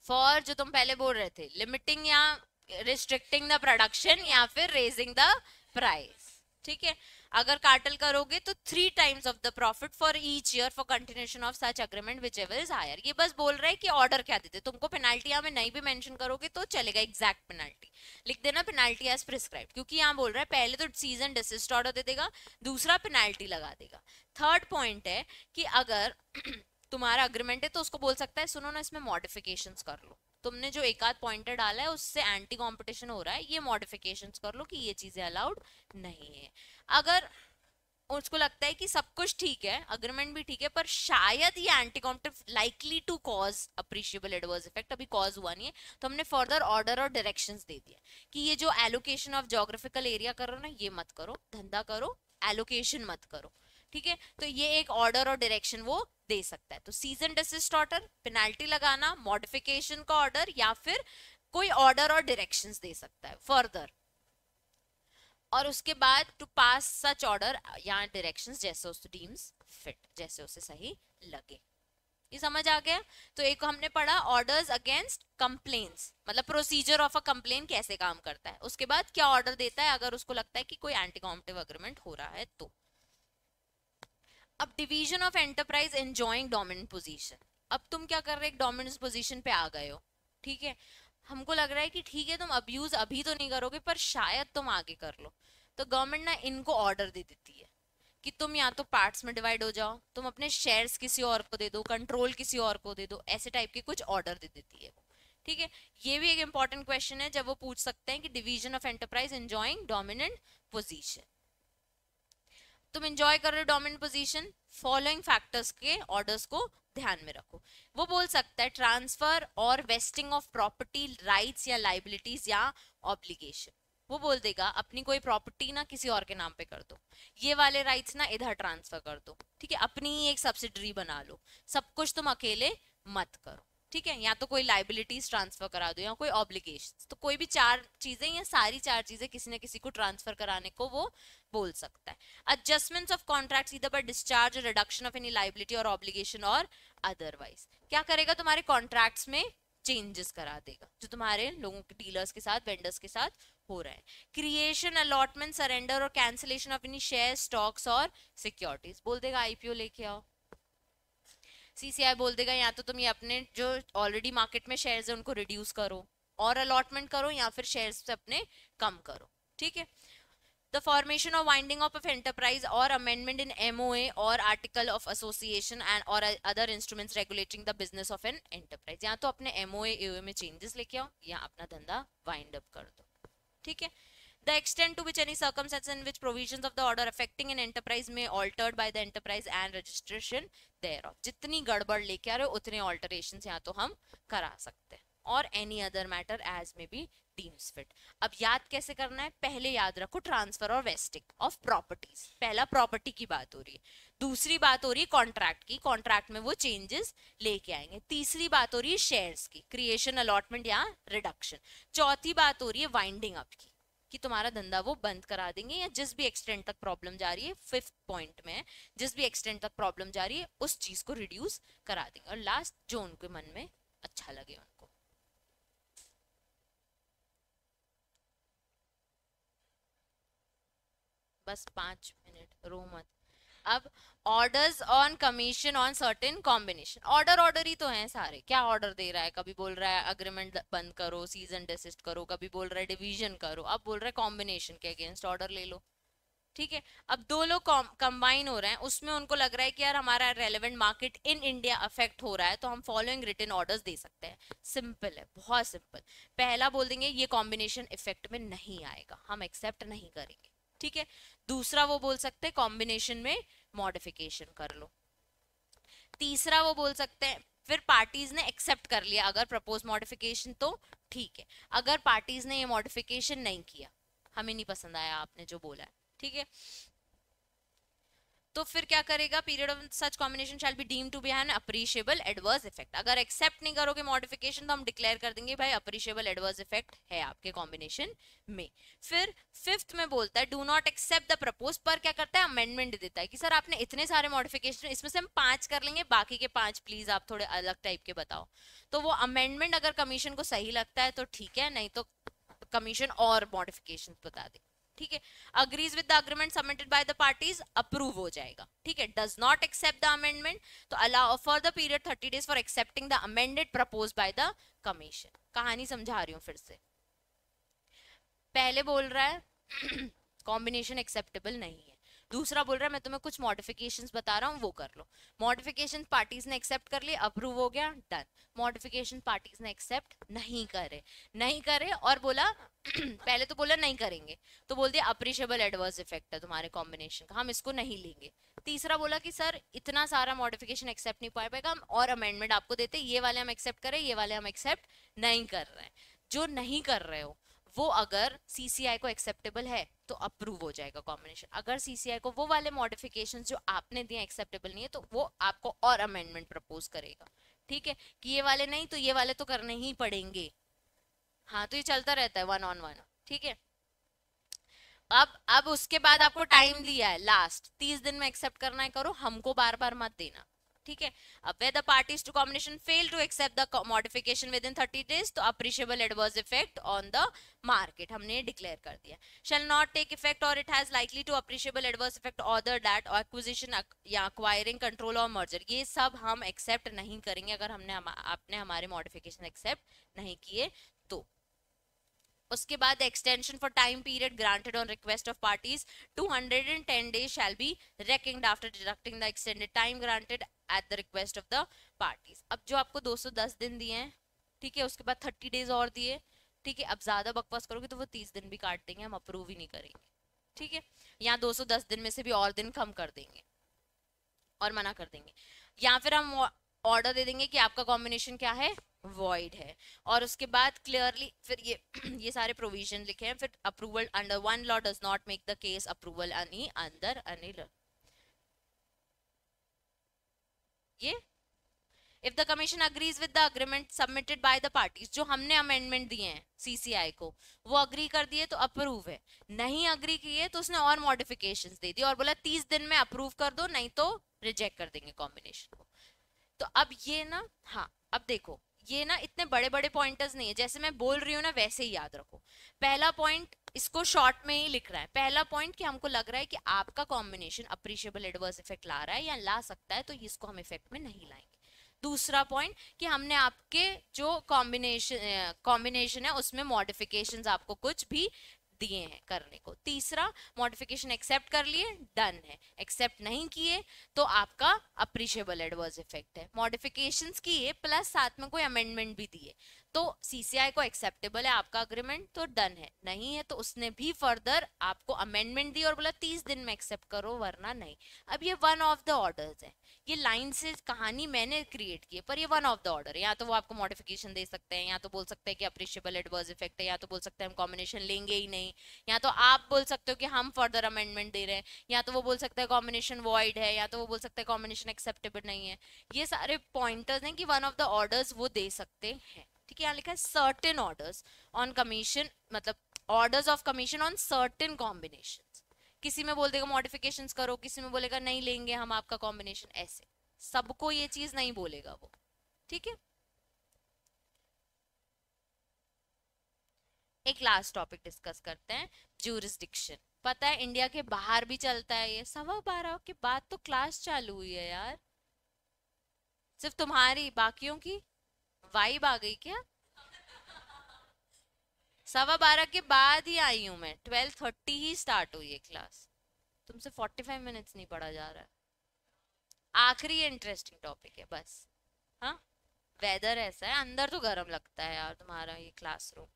for जो तुम पहले बोल रहे थे लिमिटिंग या रिस्ट्रिक्टिंग द प्रोडक्शन या फिर रेजिंग द प्राइस ठीक है? अगर कार्टल करोगे तो three times of the profit for each year for continuation of such agreement whichever is higher ये बस बोल रहे हैं कि ऑर्डर क्या देते तुमको पेनाल्टी में नहीं भी मेंशन करोगे तो चलेगा एग्जैक्ट पेनाल्टी लिख देना पेनाल्टी एज प्रिस्क्राइब क्योंकि यहाँ बोल रहा है, पहले तो सीज़न डिसिस्ट ऑर्डर दे देगा, दूसरा पेनाल्टी लगा देगा. थर्ड पॉइंट है कि अगर तुम्हारा अग्रीमेंट है तो उसको बोल सकता है, सुनो ना, इसमें मॉडिफिकेशन कर लो. तुमने जो एक आध पॉइंटर डाला है, उससे एंटी कॉम्पिटिशन हो रहा है, ये मॉडिफिकेशन कर लो कि ये चीज़ें अलाउड नहीं है. अगर उसको लगता है कि सब कुछ ठीक है अग्रीमेंट भी ठीक है, पर शायद ये anticompetitive likely to cause appreciable adverse effect अभी कॉज हुआ नहीं है तो हमने फर्दर ऑर्डर और डायरेक्शंस दे दिए कि ये जो एलोकेशन ऑफ़ जोग्राफिकल एरिया करो ना, ये मत करो, धंधा करो एलोकेशन मत करो, ठीक है? तो ये एक ऑर्डर और डायरेक्शन वो दे सकता है। तो cease and desist order penalty लगाना मॉडिफिकेशन का ऑर्डर या फिर कोई ऑर्डर और डायरेक्शंस दे सकता है फर्दर और उसके बाद टू पास सच ऑर्डर या डायरेक्शंस जैसे उस डीम्स फिट जैसे उसे सही लगे। ये समझ आ गया? तो एक हमने पढ़ा ऑर्डर्स अगेंस्ट कंप्लेन्स मतलब प्रोसीजर ऑफ़ अ कंप्लेन कैसे काम करता है? उसके बाद क्या ऑर्डर देता है? अगर उसको लगता है कि कोई एंटी कॉम्पिटिव अग्रीमेंट हो रहा है तो। अब division of enterprise enjoying dominant position अब तुम क्या कर रहे हो? डोमिनेंस पोजीशन पे आ गए हो, ठीक है? हमको लग रहा है कि ठीक है, तुम अब्यूज अभी तो नहीं करोगे, पर शायद तुम आगे कर लो। तो गवर्नमेंट ना इनको ऑर्डर दे देती है कि तुम या तो पार्ट्स में डिवाइड हो जाओ, तुम अपने शेयर्स किसी और को दे दो कंट्रोल किसी और को दे दो, ऐसे टाइप के कुछ ऑर्डर दे देती है ठीक है? ये भी एक इंपॉर्टेंट क्वेश्चन है, जब वो पूछ सकते हैं कि division of enterprise enjoying dominant position तुम एंजॉय कर रहे हो डोमिनेंट पोजीशन फॉलोइंग फैक्टर्स के ऑर्डर्स को ध्यान में रखो। वो बोल सकता है ट्रांसफ़र और वेस्टिंग ऑफ़ प्रॉपर्टी राइट्स या लाइबिलिटीज या ऑब्लिगेशन वो बोल देगा, अपनी कोई प्रॉपर्टी ना किसी और के नाम पे कर दो। ये वाले राइट्स ना इधर ट्रांसफ़र कर दो। ठीक है, अपनी ही एक सब्सिडरी बना लो। सब कुछ तुम अकेले मत करो। ठीक है, या तो कोई लाइबिलिटीज ट्रांसफ़र करा दो या कोई ऑब्लिगेशन तो कोई भी चार चीज़ें या सारी चार चीज़ें किसी न किसी को ट्रांसफ़र कराने को वो बोल सकता है। एडजस्टमेंट्स ऑफ़ कॉन्ट्रैक्ट इधर पर discharge reduction of any liability और ऑब्लिगेशन और अदरवाइज़ क्या करेगा? तुम्हारे कॉन्ट्रैक्ट्स में चेंजेस करा देगा, जो तुम्हारे लोगों के डीलर्स के साथ वेंडर्स के साथ हो रहा है। क्रिएशन अलॉटमेंट सरेंडर और cancellation of any share stocks और सिक्योरिटीज बोल देगा आईपीओ लेके आओ। सीसीआई बोल देगा, या तो तुम ये अपने जो ऑलरेडी मार्केट में शेयर है, उनको रिड्यूस करो और अलॉटमेंट करो या फिर शेयर से अपने कम करो, ठीक है? The formation of winding of of enterprise और अमेंडमेंट इन एम और आर्टिकल ऑफ़ एसोसिएशन एंड और other instruments regulating the business of an enterprise या तो अपने एम ओ में चेंजेस लेके आओ या अपना धंधा वाइंड अप कर दो, ठीक है? The extent to which any circumstance in which provisions of the order affecting an enterprise may altered by the enterprise and registration thereof. जितनी गड़बड़ लेके आ रहे हो, उतने alterations यहाँ तो हम करा सकते हैं। और any other matter as may be deems fit अब याद कैसे करना है? पहले याद रखो ट्रांसफ़र और वेस्टिंग ऑफ़ प्रॉपर्टीज़ पहला प्रॉपर्टी की बात हो रही है। दूसरी बात हो रही है कॉन्ट्रैक्ट की। कॉन्ट्रैक्ट में वो चेंजेस लेके आएँगे। तीसरी बात हो रही है शेयर्स की। क्रिएशन अलॉटमेंट या रिडक्शन चौथी बात हो रही है वाइंडिंग अप की। कि तुम्हारा धंधा वो बंद करा देंगे या जिस भी एक्सटेंट तक प्रॉब्लम जा रही है फिफ्थ पॉइंट में, जिस भी एक्सटेंट तक प्रॉब्लम जा रही है, उस चीज़ को रिड्यूस करा देंगे। और लास्ट जो उनके मन में अच्छा लगे उनको। बस पाँच मिनट रो मत। अब orders on commission on certain combination order order ही तो हैं सारे। क्या ऑर्डर दे रहा है? कभी बोल रहा है अग्रीमेंट बंद करो सीज़न डिसिस्ट करो। कभी बोल रहा है डिवीज़न करो। अब बोल रहा है कॉम्बिनेशन के अगेंस्ट ऑर्डर ले लो। ठीक है? अब दो लोग कंबाइन हो रहे हैं। उसमें उनको लग रहा है कि यार हमारा relevant market in India affect हो रहा है तो हम फॉलोइंग रिटर्न ऑर्डर्स दे सकते हैं। सिंपल है, बहुत सिंपल पहला बोल देंगे, ये कॉम्बिनेशन इफ़ेक्ट में नहीं आएगा। हम एक्सेप्ट नहीं करेंगे। ठीक है? दूसरा वो बोल सकते हैं कॉम्बिनेशन में मॉडिफिकेशन कर लो। तीसरा वो बोल सकते हैं, फिर पार्टीज़ ने एक्सेप्ट कर लिया, अगर प्रपोज मॉडिफिकेशन तो ठीक है। अगर पार्टीज़ ने ये मॉडिफिकेशन नहीं किया, हमें नहीं पसंद आया आपने जो बोला है, ठीक है? तो फिर क्या करेगा? Period of such combination shall be deem to be an appreciable adverse effect अगर एक्सेप्ट नहीं करोगे मॉडिफिकेशन तो हम डिक्लेयर कर देंगे, भाई अप्रिशिएबल एडवर्स इफ़ेक्ट है आपके कॉम्बिनेशन में. फिर फिफ्थ में बोलता है do not accept the propose पर क्या करता है? अमेंडमेंट देता है कि, सर, आपने इतने सारे मॉडिफिकेशन इसमें से हम पाँच कर लेंगे, बाकी के पाँच प्लीज़ आप थोड़े अलग टाइप के बताओ. तो वो अमेंडमेंट अगर कमीशन को सही लगता है तो ठीक है, नहीं तो कमीशन और मॉडिफिकेशन बता दे। ठीक है? Agrees with the agreement submitted by the parties approve हो जाएगा। ठीक है? Does not accept the amendment तो allow for the period thirty days for accepting the amended propose by the commission कहानी समझा रही हूँ फिर से। पहले बोल रहा है कॉम्बिनेशन एक्सेप्टेबल नहीं है। दूसरा बोल रहा है, मैं तुम्हें कुछ मॉडिफिकेशन बता रहा हूँ, वो कर लो। मॉडिफिकेशन पार्टीज़ ने एक्सेप्ट कर लिया अप्रूव हो गया डन मॉडिफिकेशन पार्टीज़ ने एक्सेप्ट नहीं करे। नहीं करे और बोला, पहले तो बोला नहीं करेंगे। तो बोल दिया अप्रिशिएबल एडवर्स इफ़ेक्ट है तुम्हारे कॉम्बिनेशन का, हम इसको नहीं लेंगे। तीसरा बोला कि, सर, इतना सारा मॉडिफिकेशन एक्सेप्ट नहीं पाए पाएगा, हम और अमेंडमेंट आपको देते, ये वाले हम एक्सेप्ट करें, ये वाले हम एक्सेप्ट नहीं कर रहे हैं। जो नहीं कर रहे हो वो अगर सीसीआई को एक्सेप्टेबल है तो अप्रूव हो जाएगा कॉम्बिनेशन अगर सीसीआई को वो वाले मॉडिफिकेशन जो आपने दिए एक्सेप्टेबल नहीं है तो वो आपको और अमेंडमेंट प्रपोज करेगा. ठीक है? कि ये वाले नहीं तो ये वाले तो करने ही पड़ेंगे. हाँ तो ये चलता रहता है वन ऑन वन ठीक है? अब अब उसके बाद आपको टाइम दिया है लास्ट तीस दिन में एक्सेप्ट करना है, करो, हमको बार बार मत देना. ठीक है? अब where the parties to combination fail to accept the modification within thirty days तो appreciable adverse effect on the market हमने डिक्लेयर कर दिया। शेल नॉट टेक इफ़ेक्ट और it has likely to appreciable adverse effect other और एक्विजिशन या अक्वायरिंग कंट्रोल और मर्जर ये सब हम एक्सेप्ट नहीं करेंगे अगर हमने हम, आपने हमारे मॉडिफिकेशन एक्सेप्ट नहीं किए उसके बाद extension for time period granted on request of parties 210 days shall be reckoned after deducting the extended time granted at the request of the parties अब जो आपको 210 दिन दिए हैं, ठीक है, उसके बाद 30 डेज़ और दिए, ठीक है, अब ज़्यादा बकवास करोगे तो वो 30 दिन भी काट देंगे, हम अप्रूव ही नहीं करेंगे, ठीक है? यहाँ 210 दिन में से भी और दिन कम कर देंगे, और मना कर देंगे। या फिर हम ऑर्डर दे देंगे कि आपका कॉम्बिनेशन क्या है? वॉइड है। और उसके बाद क्लियरली फिर ये ये सारे प्रोविज़न लिखे हैं। फिर approval under one law does not make the case approval any under any ये? If the commission agrees with the agreement submitted by the parties जो हमने अमेंडमेंट दिए हैं सीसीआई को, वो अग्री कर दिए तो अप्रूव है। नहीं अग्री किए तो उसने और मॉडिफिकेशन दे दी और बोला तीस दिन में अप्रूव कर दो, नहीं तो रिजेक्ट कर देंगे कॉम्बिनेशन को। तो अब ये ना हाँ अब देखो ये ना इतने बड़े बड़े पॉइंटर्स नहीं है, जैसे मैं बोल रही हूँ ना वैसे ही याद रखो। पहला पॉइंट इसको शॉर्ट में ही लिख रहा है। पहला पॉइंट कि हमको लग रहा है कि आपका कॉम्बिनेशन अप्रिशिएबल एडवर्स इफ़ेक्ट ला रहा है या ला सकता है तो इसको हम इफ़ेक्ट में नहीं लाएँगे। दूसरा पॉइंट कि हमने आपके जो कॉम्बिनेशन कॉम्बिनेशन है, उसमें मॉडिफिकेशंस आपको कुछ भी दिए हैं करने को। तीसरा मॉडिफिकेशन एक्सेप्ट कर लिए डन है। एक्सेप्ट नहीं किए तो आपका अप्रिशिएबल एडवर्स इफ़ेक्ट है। मॉडिफिकेशंस किए प्लस साथ में कोई अमेंडमेंट भी दिए। तो सीसीआई को एक्सेप्टेबल है, आपका अग्रीमेंट तो डन है। नहीं है तो उसने भी फर्दर आपको अमेंडमेंट दी और बोला, तीस दिन में एक्सेप्ट करो, वरना नहीं। अब ये वन ऑफ़ द ऑर्डर्स है। ये लाइन से कहानी मैंने क्रिएट की है, पर ये वन ऑफ़ द ऑर्डर है। या तो वो आपको मॉडिफिकेशन दे सकते हैं, या तो बोल सकते हैं कि अप्रिशिएबल एडवर्स इफ़ेक्ट है, या तो बोल सकते हैं हम कॉम्बिनेशन लेंगे ही नहीं। या तो आप बोल सकते हो कि हम फर्दर अमेंडमेंट दे रहे हैं, या तो वो बोल सकते हैं कॉम्बिनेशन वॉइड है, या तो वो बोल सकते हैं कॉम्बिनेशन एक्सेप्टेबल नहीं है। ये सारे पॉइंटर्स हैं कि वन ऑफ़ द ऑर्डर्स वो दे सकते हैं। ठीक है यहाँ लिखा है? सर्टेन ऑर्डर्स ऑन कमीशन मतलब orders of commission on certain combination किसी में बोल देगा मॉडिफिकेशन करो, किसी में बोलेगा नहीं लेंगे हम आपका कॉम्बिनेशन ऐसे। सबको ये चीज़ नहीं बोलेगा वो। ठीक है? एक लास्ट टॉपिक डिस्कस करते हैं जूरिस्डिक्शन पता है इंडिया के बाहर भी चलता है ये। सवा बारह के बाद तो क्लास चालू हुई है यार। सिर्फ़ तुम्हारी, बाकियों की? वाइब आ गई क्या? सवा बारह के बाद ही आई हूँ मैं। ट्वेल्व थर्टी ही स्टार्ट हुई है क्लास तुमसे फोर्टी फाइव मिनट्स नहीं पढ़ा जा रहा है। आखिरी इंटरेस्टिंग टॉपिक है, बस। हाँ? वेदर ऐसा है। अंदर तो गर्म लगता है यार तुम्हारा ये classroom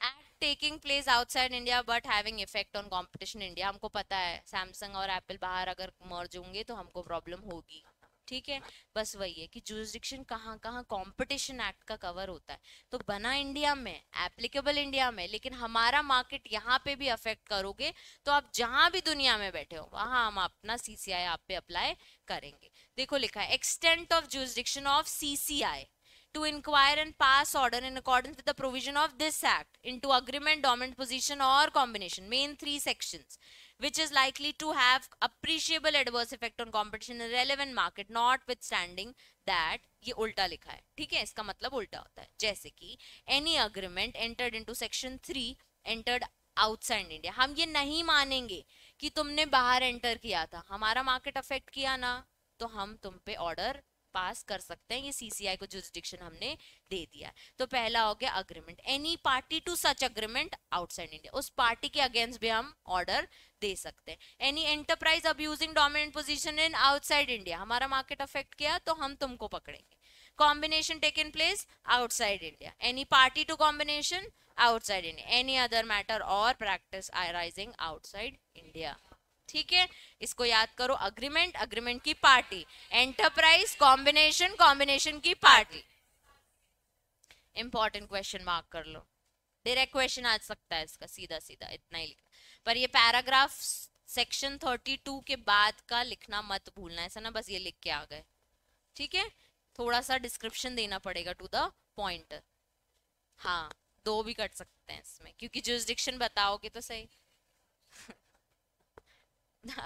act taking place outside India but having effect on competition India हमको पता है सैमसंग और एप्पल बाहर अगर मर्ज होंगे तो हमको प्रॉब्लम होगी। ठीक है बस वही है कि जुरिस्डिक्शन कहाँ कहाँ कंपटीशन एक्ट का कवर होता है तो बना इंडिया में एप्लीकेबल इंडिया में लेकिन हमारा मार्केट यहाँ पे भी अफेक्ट करोगे तो आप जहाँ भी दुनिया में बैठे हो वहाँ हम अपना सीसीआई आप पे अप्लाई करेंगे देखो लिखा है extent of jurisdiction of CCI to inquire and pass order in accordance with the provision of this act into agreement, dominant position or combination. Main three sections. Which is likely to have appreciable adverse effect on competition in relevant market, notwithstanding that ये उल्टा लिखा है। ठीक है? इसका मतलब उल्टा होता है। जैसे कि any agreement entered into section three entered outside India हम ये नहीं मानेंगे कि तुमने बाहर एंटर किया था। हमारा मार्केट अफेक्ट किया ना तो हम तुम पे ऑर्डर पास कर सकते हैं, ये सीसीआई को जुरिस्डिक्शन हमने दे दिया तो पहला हो गया agreement any party to such agreement outside India उस पार्टी के अगेंस्ट भी हम ऑर्डर दे सकते हैं। Any enterprise abusing dominant position in outside India हमारा मार्केट अफेक्ट किया तो हम तुमको पकड़ेंगे। Combination take in place outside India any party to combination outside India any other matter और प्रैक्टिस arising आउटसाइड इंडिया ठीक है? इसको याद करो अग्रीमेंट अग्रीमेंट की पार्टी एंटरप्राइज कॉम्बिनेशन कॉम्बिनेशन की पार्टी इंपॉर्टेंट क्वेश्चन मार्क कर लो। डायरेक्ट क्वेश्चन आ सकता है इसका सीधा सीधा इतना ही लिखना पर ये पैराग्राफ सेक्शन 32 के बाद का लिखना मत भूलना, ऐसा ना बस ये लिख के आ गए। ठीक है? थोड़ा सा डिस्क्रिप्शन देना पड़ेगा टू द पॉइंट हाँ दो भी कट सकते हैं इसमें, क्योंकि जुरिस्डिक्शन बताओगे तो सही।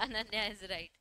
Ananya is right.